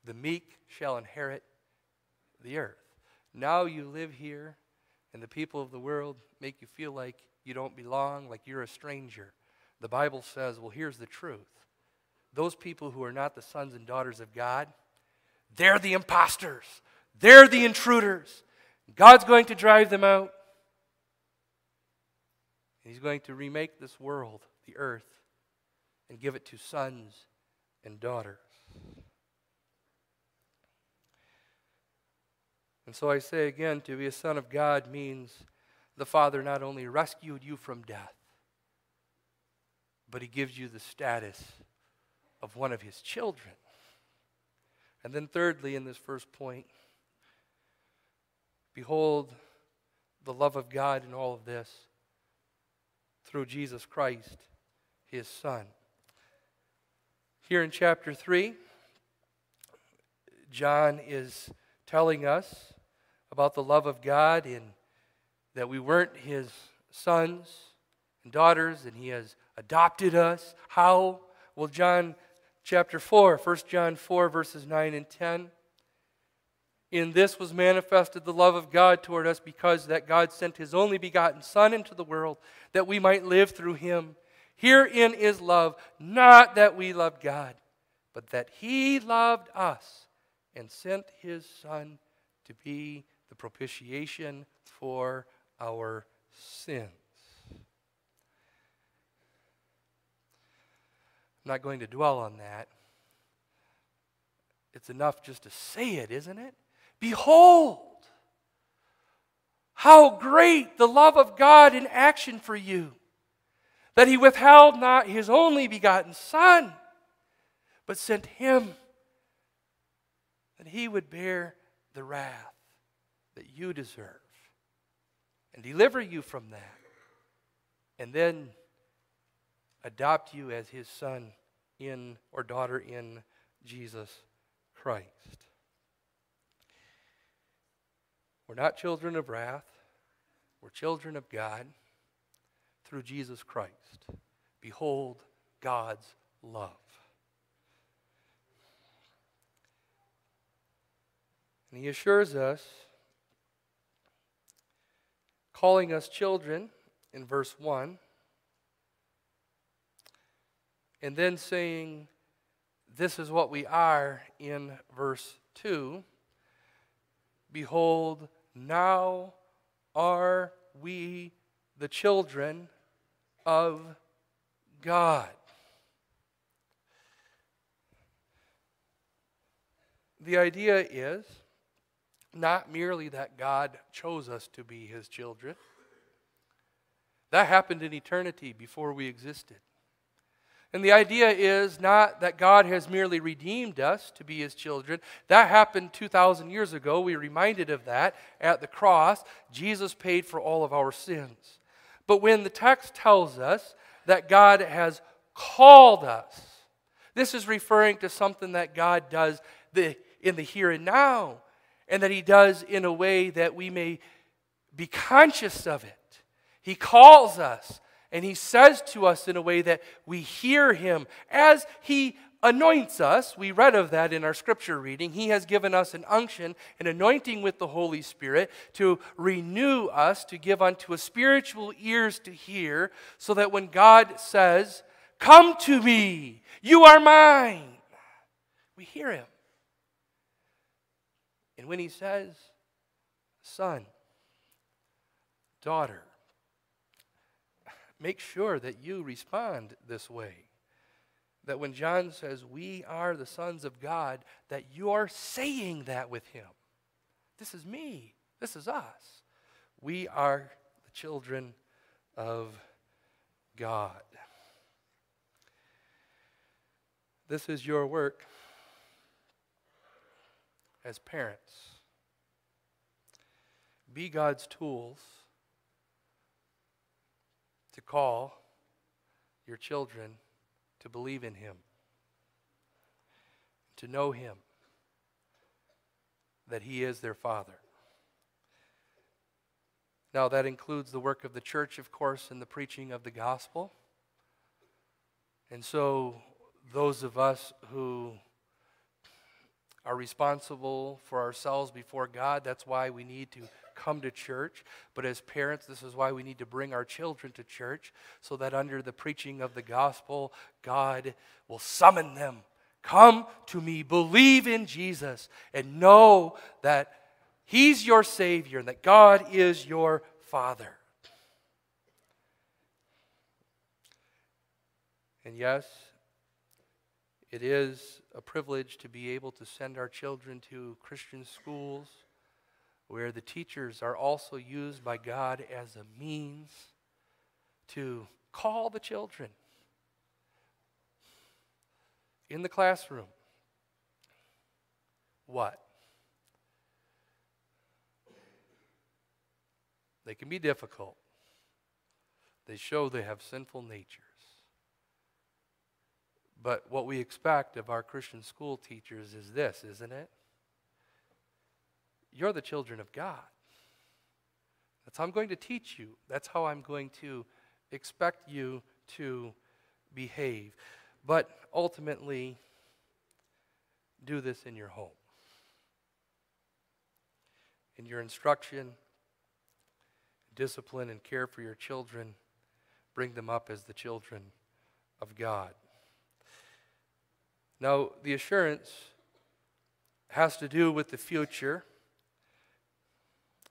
The meek shall inherit the earth. Now you live here, and the people of the world make you feel like you don't belong, like you're a stranger. The Bible says, well, here's the truth. Those people who are not the sons and daughters of God, they're the imposters, they're the intruders. God's going to drive them out. He's going to remake this world the earth and give it to sons and daughters. And so I say again to be a son of God means the Father not only rescued you from death, but he gives you the status of one of his children. And then, thirdly, in this first point, behold the love of God in all of this through Jesus Christ his son. Here in chapter 3, John is telling us about the love of God and that we weren't his sons and daughters and he has adopted us. How? Well, John chapter 4, 1 John 4, verses 9 and 10. In this was manifested the love of God toward us because that God sent his only begotten Son into the world that we might live through him. Herein is love, not that we loved God, but that He loved us and sent His Son to be the propitiation for our sins. I'm not going to dwell on that. It's enough just to say it, isn't it? Behold, how great the love of God in action for you that he withheld not his only begotten Son, but sent him that he would bear the wrath that you deserve and deliver you from that, and then adopt you as his son in or daughter in Jesus Christ. We're not children of wrath, we're children of God through Jesus Christ. Behold God's love. And he assures us calling us children in verse 1, and then saying, This is what we are in verse 2. Behold, now are we the children of God. The idea is not merely that God chose us to be his children, that happened in eternity before we existed. And the idea is not that God has merely redeemed us to be his children. That happened 2,000 years ago. We reminded of that at the cross. Jesus paid for all of our sins. But when the text tells us that God has called us, this is referring to something that God does in the here and now, and that he does in a way that we may be conscious of it. He calls us and he says to us in a way that we hear him as he anoints us. We read of that in our scripture reading. He has given us an unction, an anointing with the Holy Spirit to renew us, to give unto us spiritual ears to hear, so that when God says, Come to me, you are mine, we hear him. And when he says, Son, daughter, make sure that you respond this way. That when John says, We are the sons of God, that you are saying that with him. This is me. This is us. We are the children of God. This is your work as parents. Be God's tools to call your children to believe in Him, to know Him, that He is their Father. Now, that includes the work of the church, of course, and the preaching of the gospel. And so, those of us who are responsible for ourselves before God, that's why we need to come to church. But as parents, this is why we need to bring our children to church so that under the preaching of the gospel, God will summon them. Come to me, believe in Jesus, and know that He's your Savior and that God is your Father. And yes, it is a privilege to be able to send our children to Christian schools where the teachers are also used by God as a means to call the children in the classroom. What? They can be difficult. They show they have sinful natures. But what we expect of our Christian school teachers is this, isn't it? You're the children of God. That's how I'm going to teach you. That's how I'm going to expect you to behave. But ultimately, do this in your home. In your instruction, discipline, and care for your children, bring them up as the children of God. Now, the assurance has to do with the future.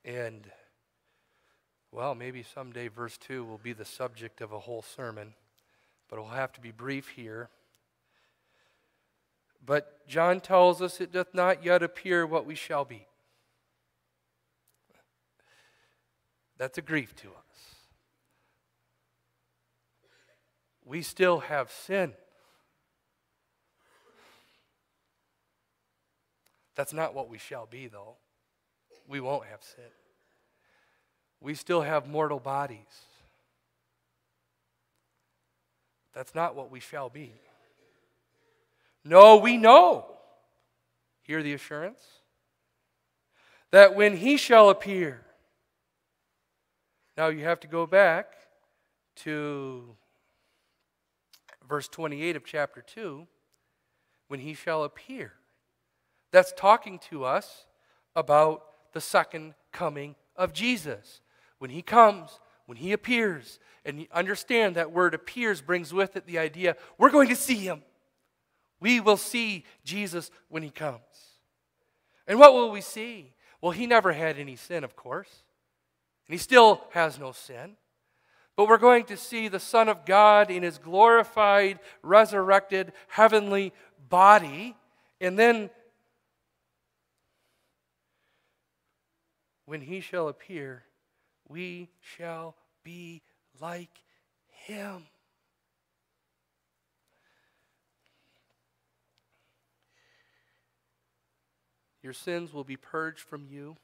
And, well, maybe someday verse 2 will be the subject of a whole sermon, but it will have to be brief here. But John tells us it doth not yet appear what we shall be. That's a grief to us. We still have sin. That's not what we shall be, though we won't have sin. We still have mortal bodies. That's not what we shall be. No, we know. Hear the assurance? That when he shall appear, now you have to go back to verse 28 of chapter 2 when he shall appear. That's talking to us about the second coming of Jesus. when he comes, when he appears, and you understand that word appears brings with it the idea we're going to see him. We will see Jesus when he comes. And what will we see? Well, he never had any sin, of course. And he still has no sin. But we're going to see the Son of God in his glorified, resurrected, heavenly body. And then, when he shall appear, we shall be like him. Your sins will be purged from you.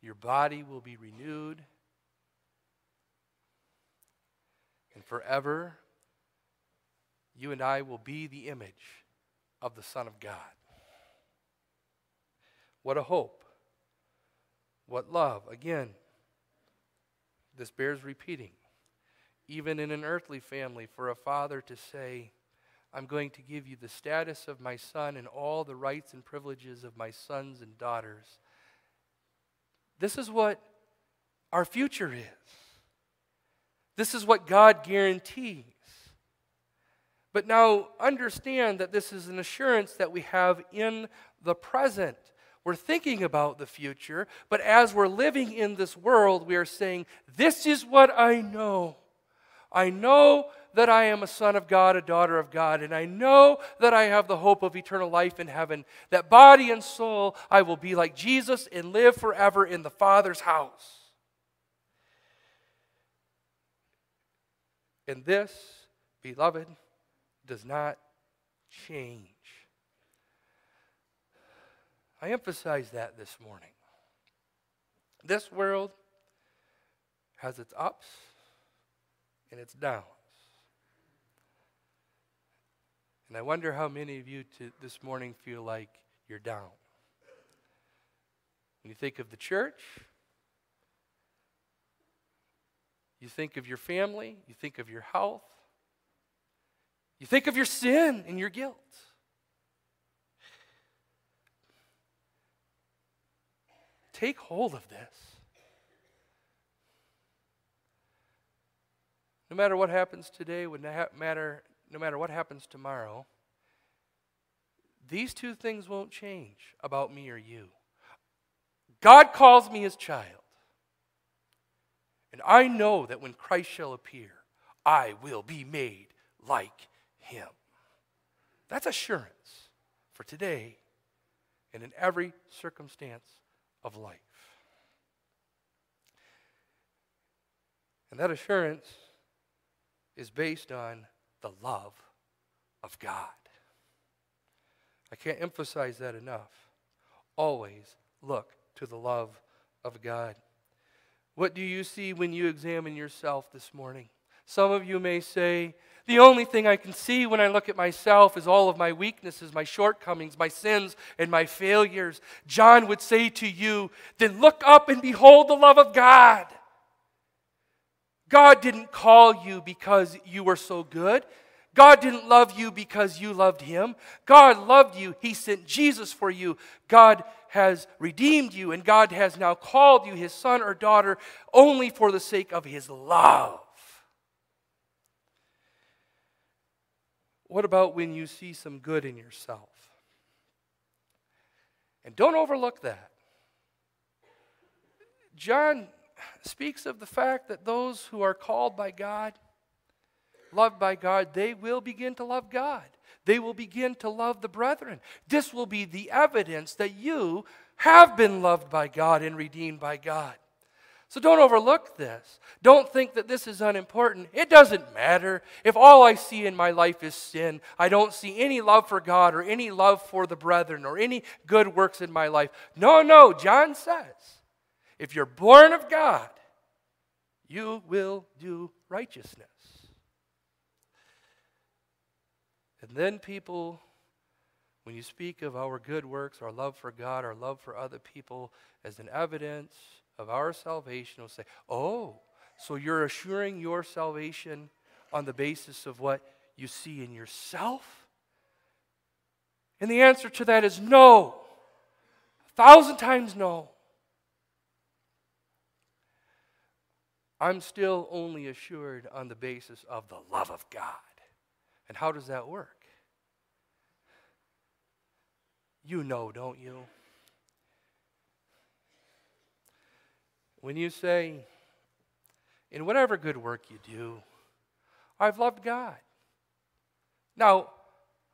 Your body will be renewed. And forever, you and I will be the image of the Son of God. What a hope. What love. Again, this bears repeating. Even in an earthly family, for a father to say, I'm going to give you the status of my son and all the rights and privileges of my sons and daughters. This is what our future is. This is what God guarantees. But now understand that this is an assurance that we have in the present. We're thinking about the future, but as we're living in this world, we are saying, This is what I know. I know that I am a son of God, a daughter of God, and I know that I have the hope of eternal life in heaven, that body and soul I will be like Jesus and live forever in the Father's house. And this, beloved, does not change. I emphasize that this morning. This world has its ups and its downs. And I wonder how many of you this morning feel like you're down. When you think of the church, you think of your family, you think of your health, you think of your sin and your guilt. Take hold of this. No matter what happens today, would matter, no matter what happens tomorrow, these two things won't change about me or you. God calls me his child. And I know that when Christ shall appear, I will be made like him. That's assurance for today and in every circumstance of life. And that assurance is based on the love of God. I can't emphasize that enough. Always look to the love of God. What do you see when you examine yourself this morning? Some of you may say, the only thing I can see when I look at myself is all of my weaknesses, my shortcomings, my sins, and my failures. John would say to you, then look up and behold the love of God. God didn't call you because you were so good. God didn't love you because you loved him. God loved you. He sent Jesus for you. God has redeemed you, and God has now called you his son or daughter only for the sake of his love. What about when you see some good in yourself? And don't overlook that. John speaks of the fact that those who are called by God, loved by God, they will begin to love God. They will begin to love the brethren. This will be the evidence that you have been loved by God and redeemed by God. So don't overlook this. Don't think that this is unimportant. It doesn't matter. If all I see in my life is sin, I don't see any love for God or any love for the brethren or any good works in my life. No, no, John says, if you're born of God, you will do righteousness. And then people, when you speak of our good works, our love for God, our love for other people as an evidence, of our salvation will say, Oh, so you're assuring your salvation on the basis of what you see in yourself? And the answer to that is no. A thousand times no. I'm still only assured on the basis of the love of God. And how does that work? You know, don't you? When you say, in whatever good work you do, I've loved God. Now,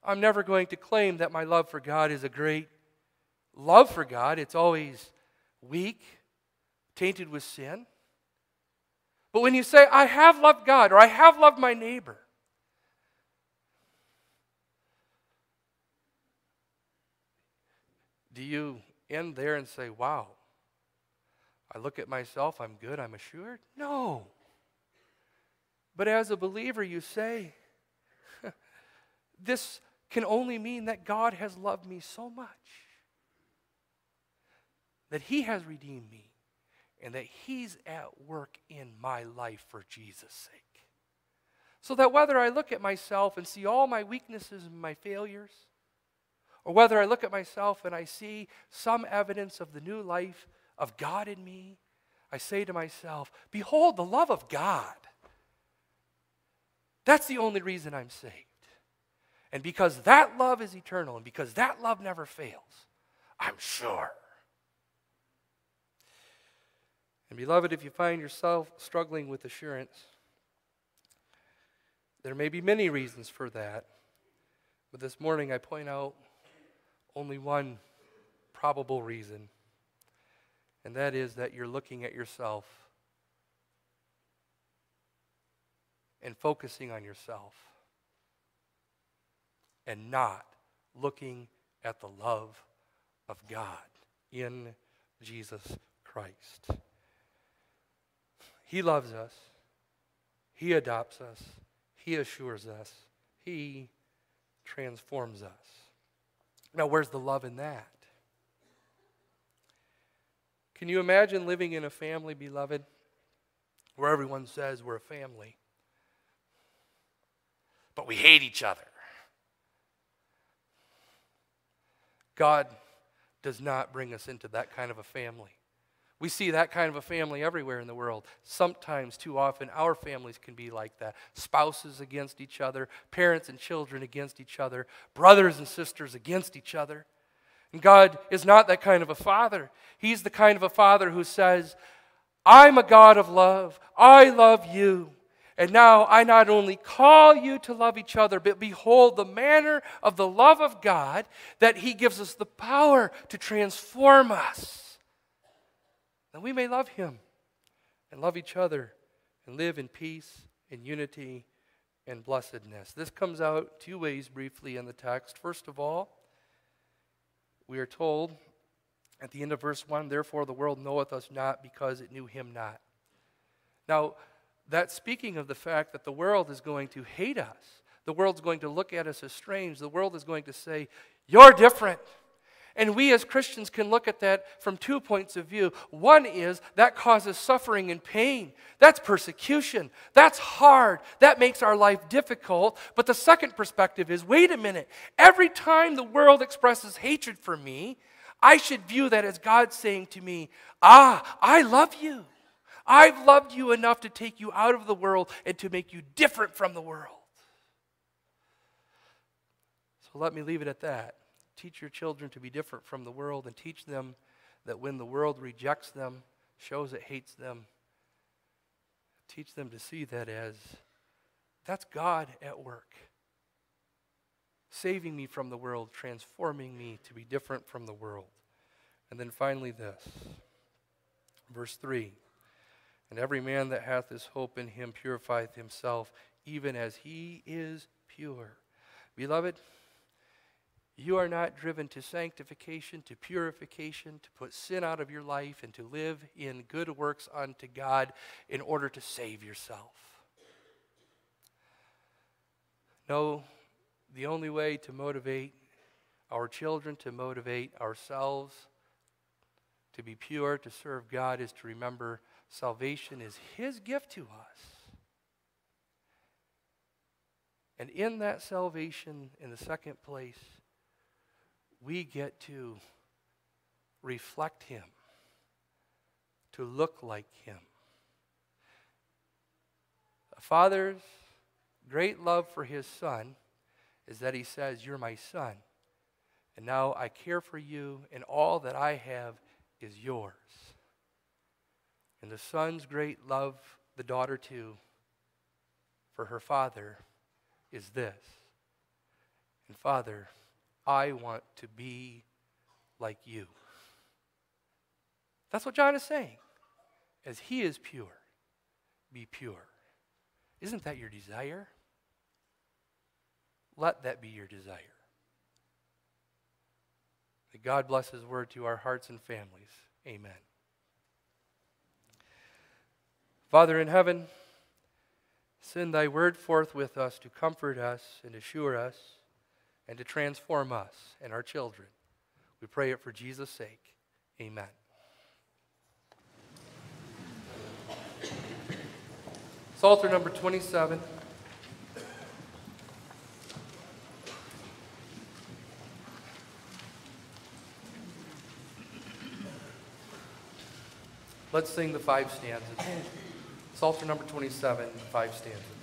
I'm never going to claim that my love for God is a great love for God. It's always weak, tainted with sin. But when you say, I have loved God or I have loved my neighbor, do you end there and say, wow, I look at myself, I'm good, I'm assured? No. But as a believer, you say, this can only mean that God has loved me so much, that He has redeemed me, and that He's at work in my life for Jesus' sake. So that whether I look at myself and see all my weaknesses and my failures, or whether I look at myself and I see some evidence of the new life of God in me, I say to myself, Behold the love of God. That's the only reason I'm saved. And because that love is eternal and because that love never fails, I'm sure and beloved, if you find yourself struggling with assurance, there may be many reasons for that. But this morning I point out only one probable reason, and that is that you're looking at yourself and focusing on yourself and not looking at the love of God in Jesus Christ. He loves us. He adopts us. He assures us. He transforms us. Now, where's the love in that? Can you imagine living in a family, beloved, where everyone says we're a family, but we hate each other? God does not bring us into that kind of a family. We see that kind of a family everywhere in the world. Sometimes, too often, our families can be like that spouses against each other, parents and children against each other, brothers and sisters against each other. And God is not that kind of a father. He's the kind of a father who says, I'm a God of love. I love you. And now I not only call you to love each other, but behold the manner of the love of God that He gives us the power to transform us that we may love him and love each other and live in peace and unity and blessedness. This comes out two ways briefly in the text. First of all, we are told at the end of verse 1 Therefore the world knoweth us not because it knew him not. Now, that's speaking of the fact that the world is going to hate us. The world's going to look at us as strange. The world is going to say, You're different. And we as Christians can look at that from two points of view. One is that causes suffering and pain. That's persecution. That's hard. That makes our life difficult. But the second perspective is wait a minute. Every time the world expresses hatred for me, I should view that as God saying to me, Ah, I love you. I've loved you enough to take you out of the world and to make you different from the world. So let me leave it at that. Teach your children to be different from the world and teach them that when the world rejects them, shows it hates them, teach them to see that as that's God at work. Saving me from the world, transforming me to be different from the world. And then finally, this. Verse 3 And every man that hath this hope in him purifieth himself, even as he is pure. Beloved, you are not driven to sanctification, to purification, to put sin out of your life, and to live in good works unto God in order to save yourself. No, the only way to motivate our children, to motivate ourselves to be pure, to serve God, is to remember salvation is His gift to us. And in that salvation, in the second place, we get to reflect Him, to look like Him. A father's great love for his son is that he says, You're my son. And now I care for you, and all that I have is yours. And the son's great love, the daughter too, for her father is this. And Father, I want to be like you. That's what John is saying. As he is pure, be pure. Isn't that your desire? Let that be your desire. That God bless his word to our hearts and families. Amen. Father in heaven, send thy word forth with us to comfort us and assure us and to transform us and our children. We pray it for Jesus' sake. Amen. Psalter number 27. Let's sing the five stanzas. Psalter number 27, five stanzas.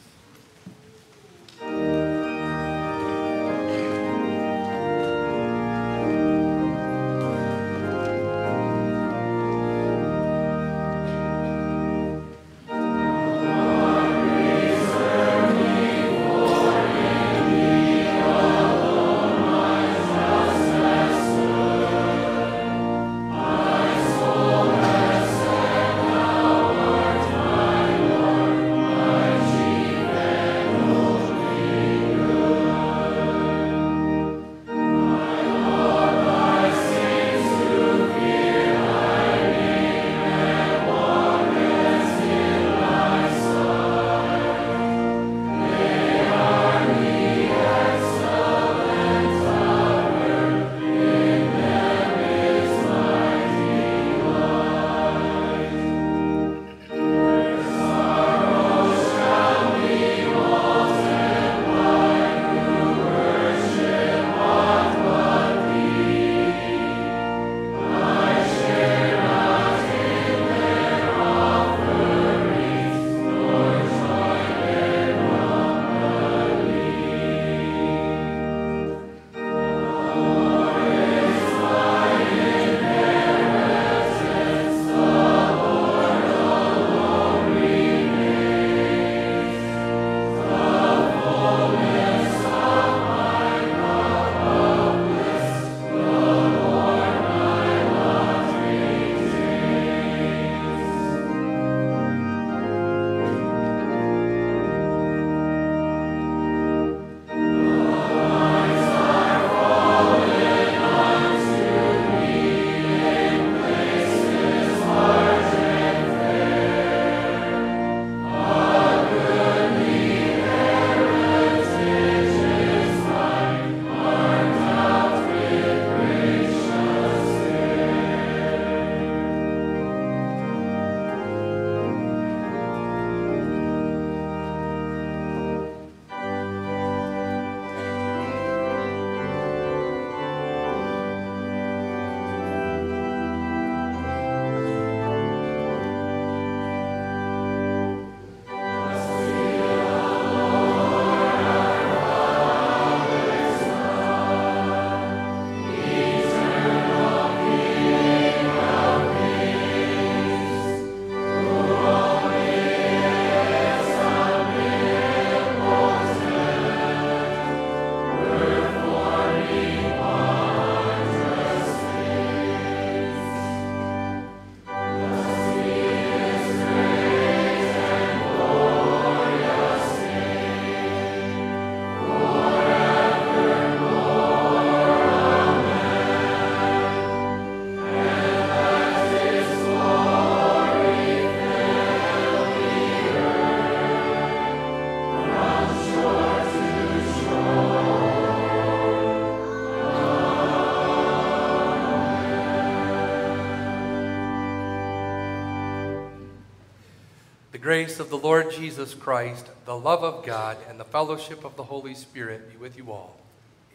Grace of the Lord Jesus Christ, the love of God, and the fellowship of the Holy Spirit be with you all.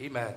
Amen.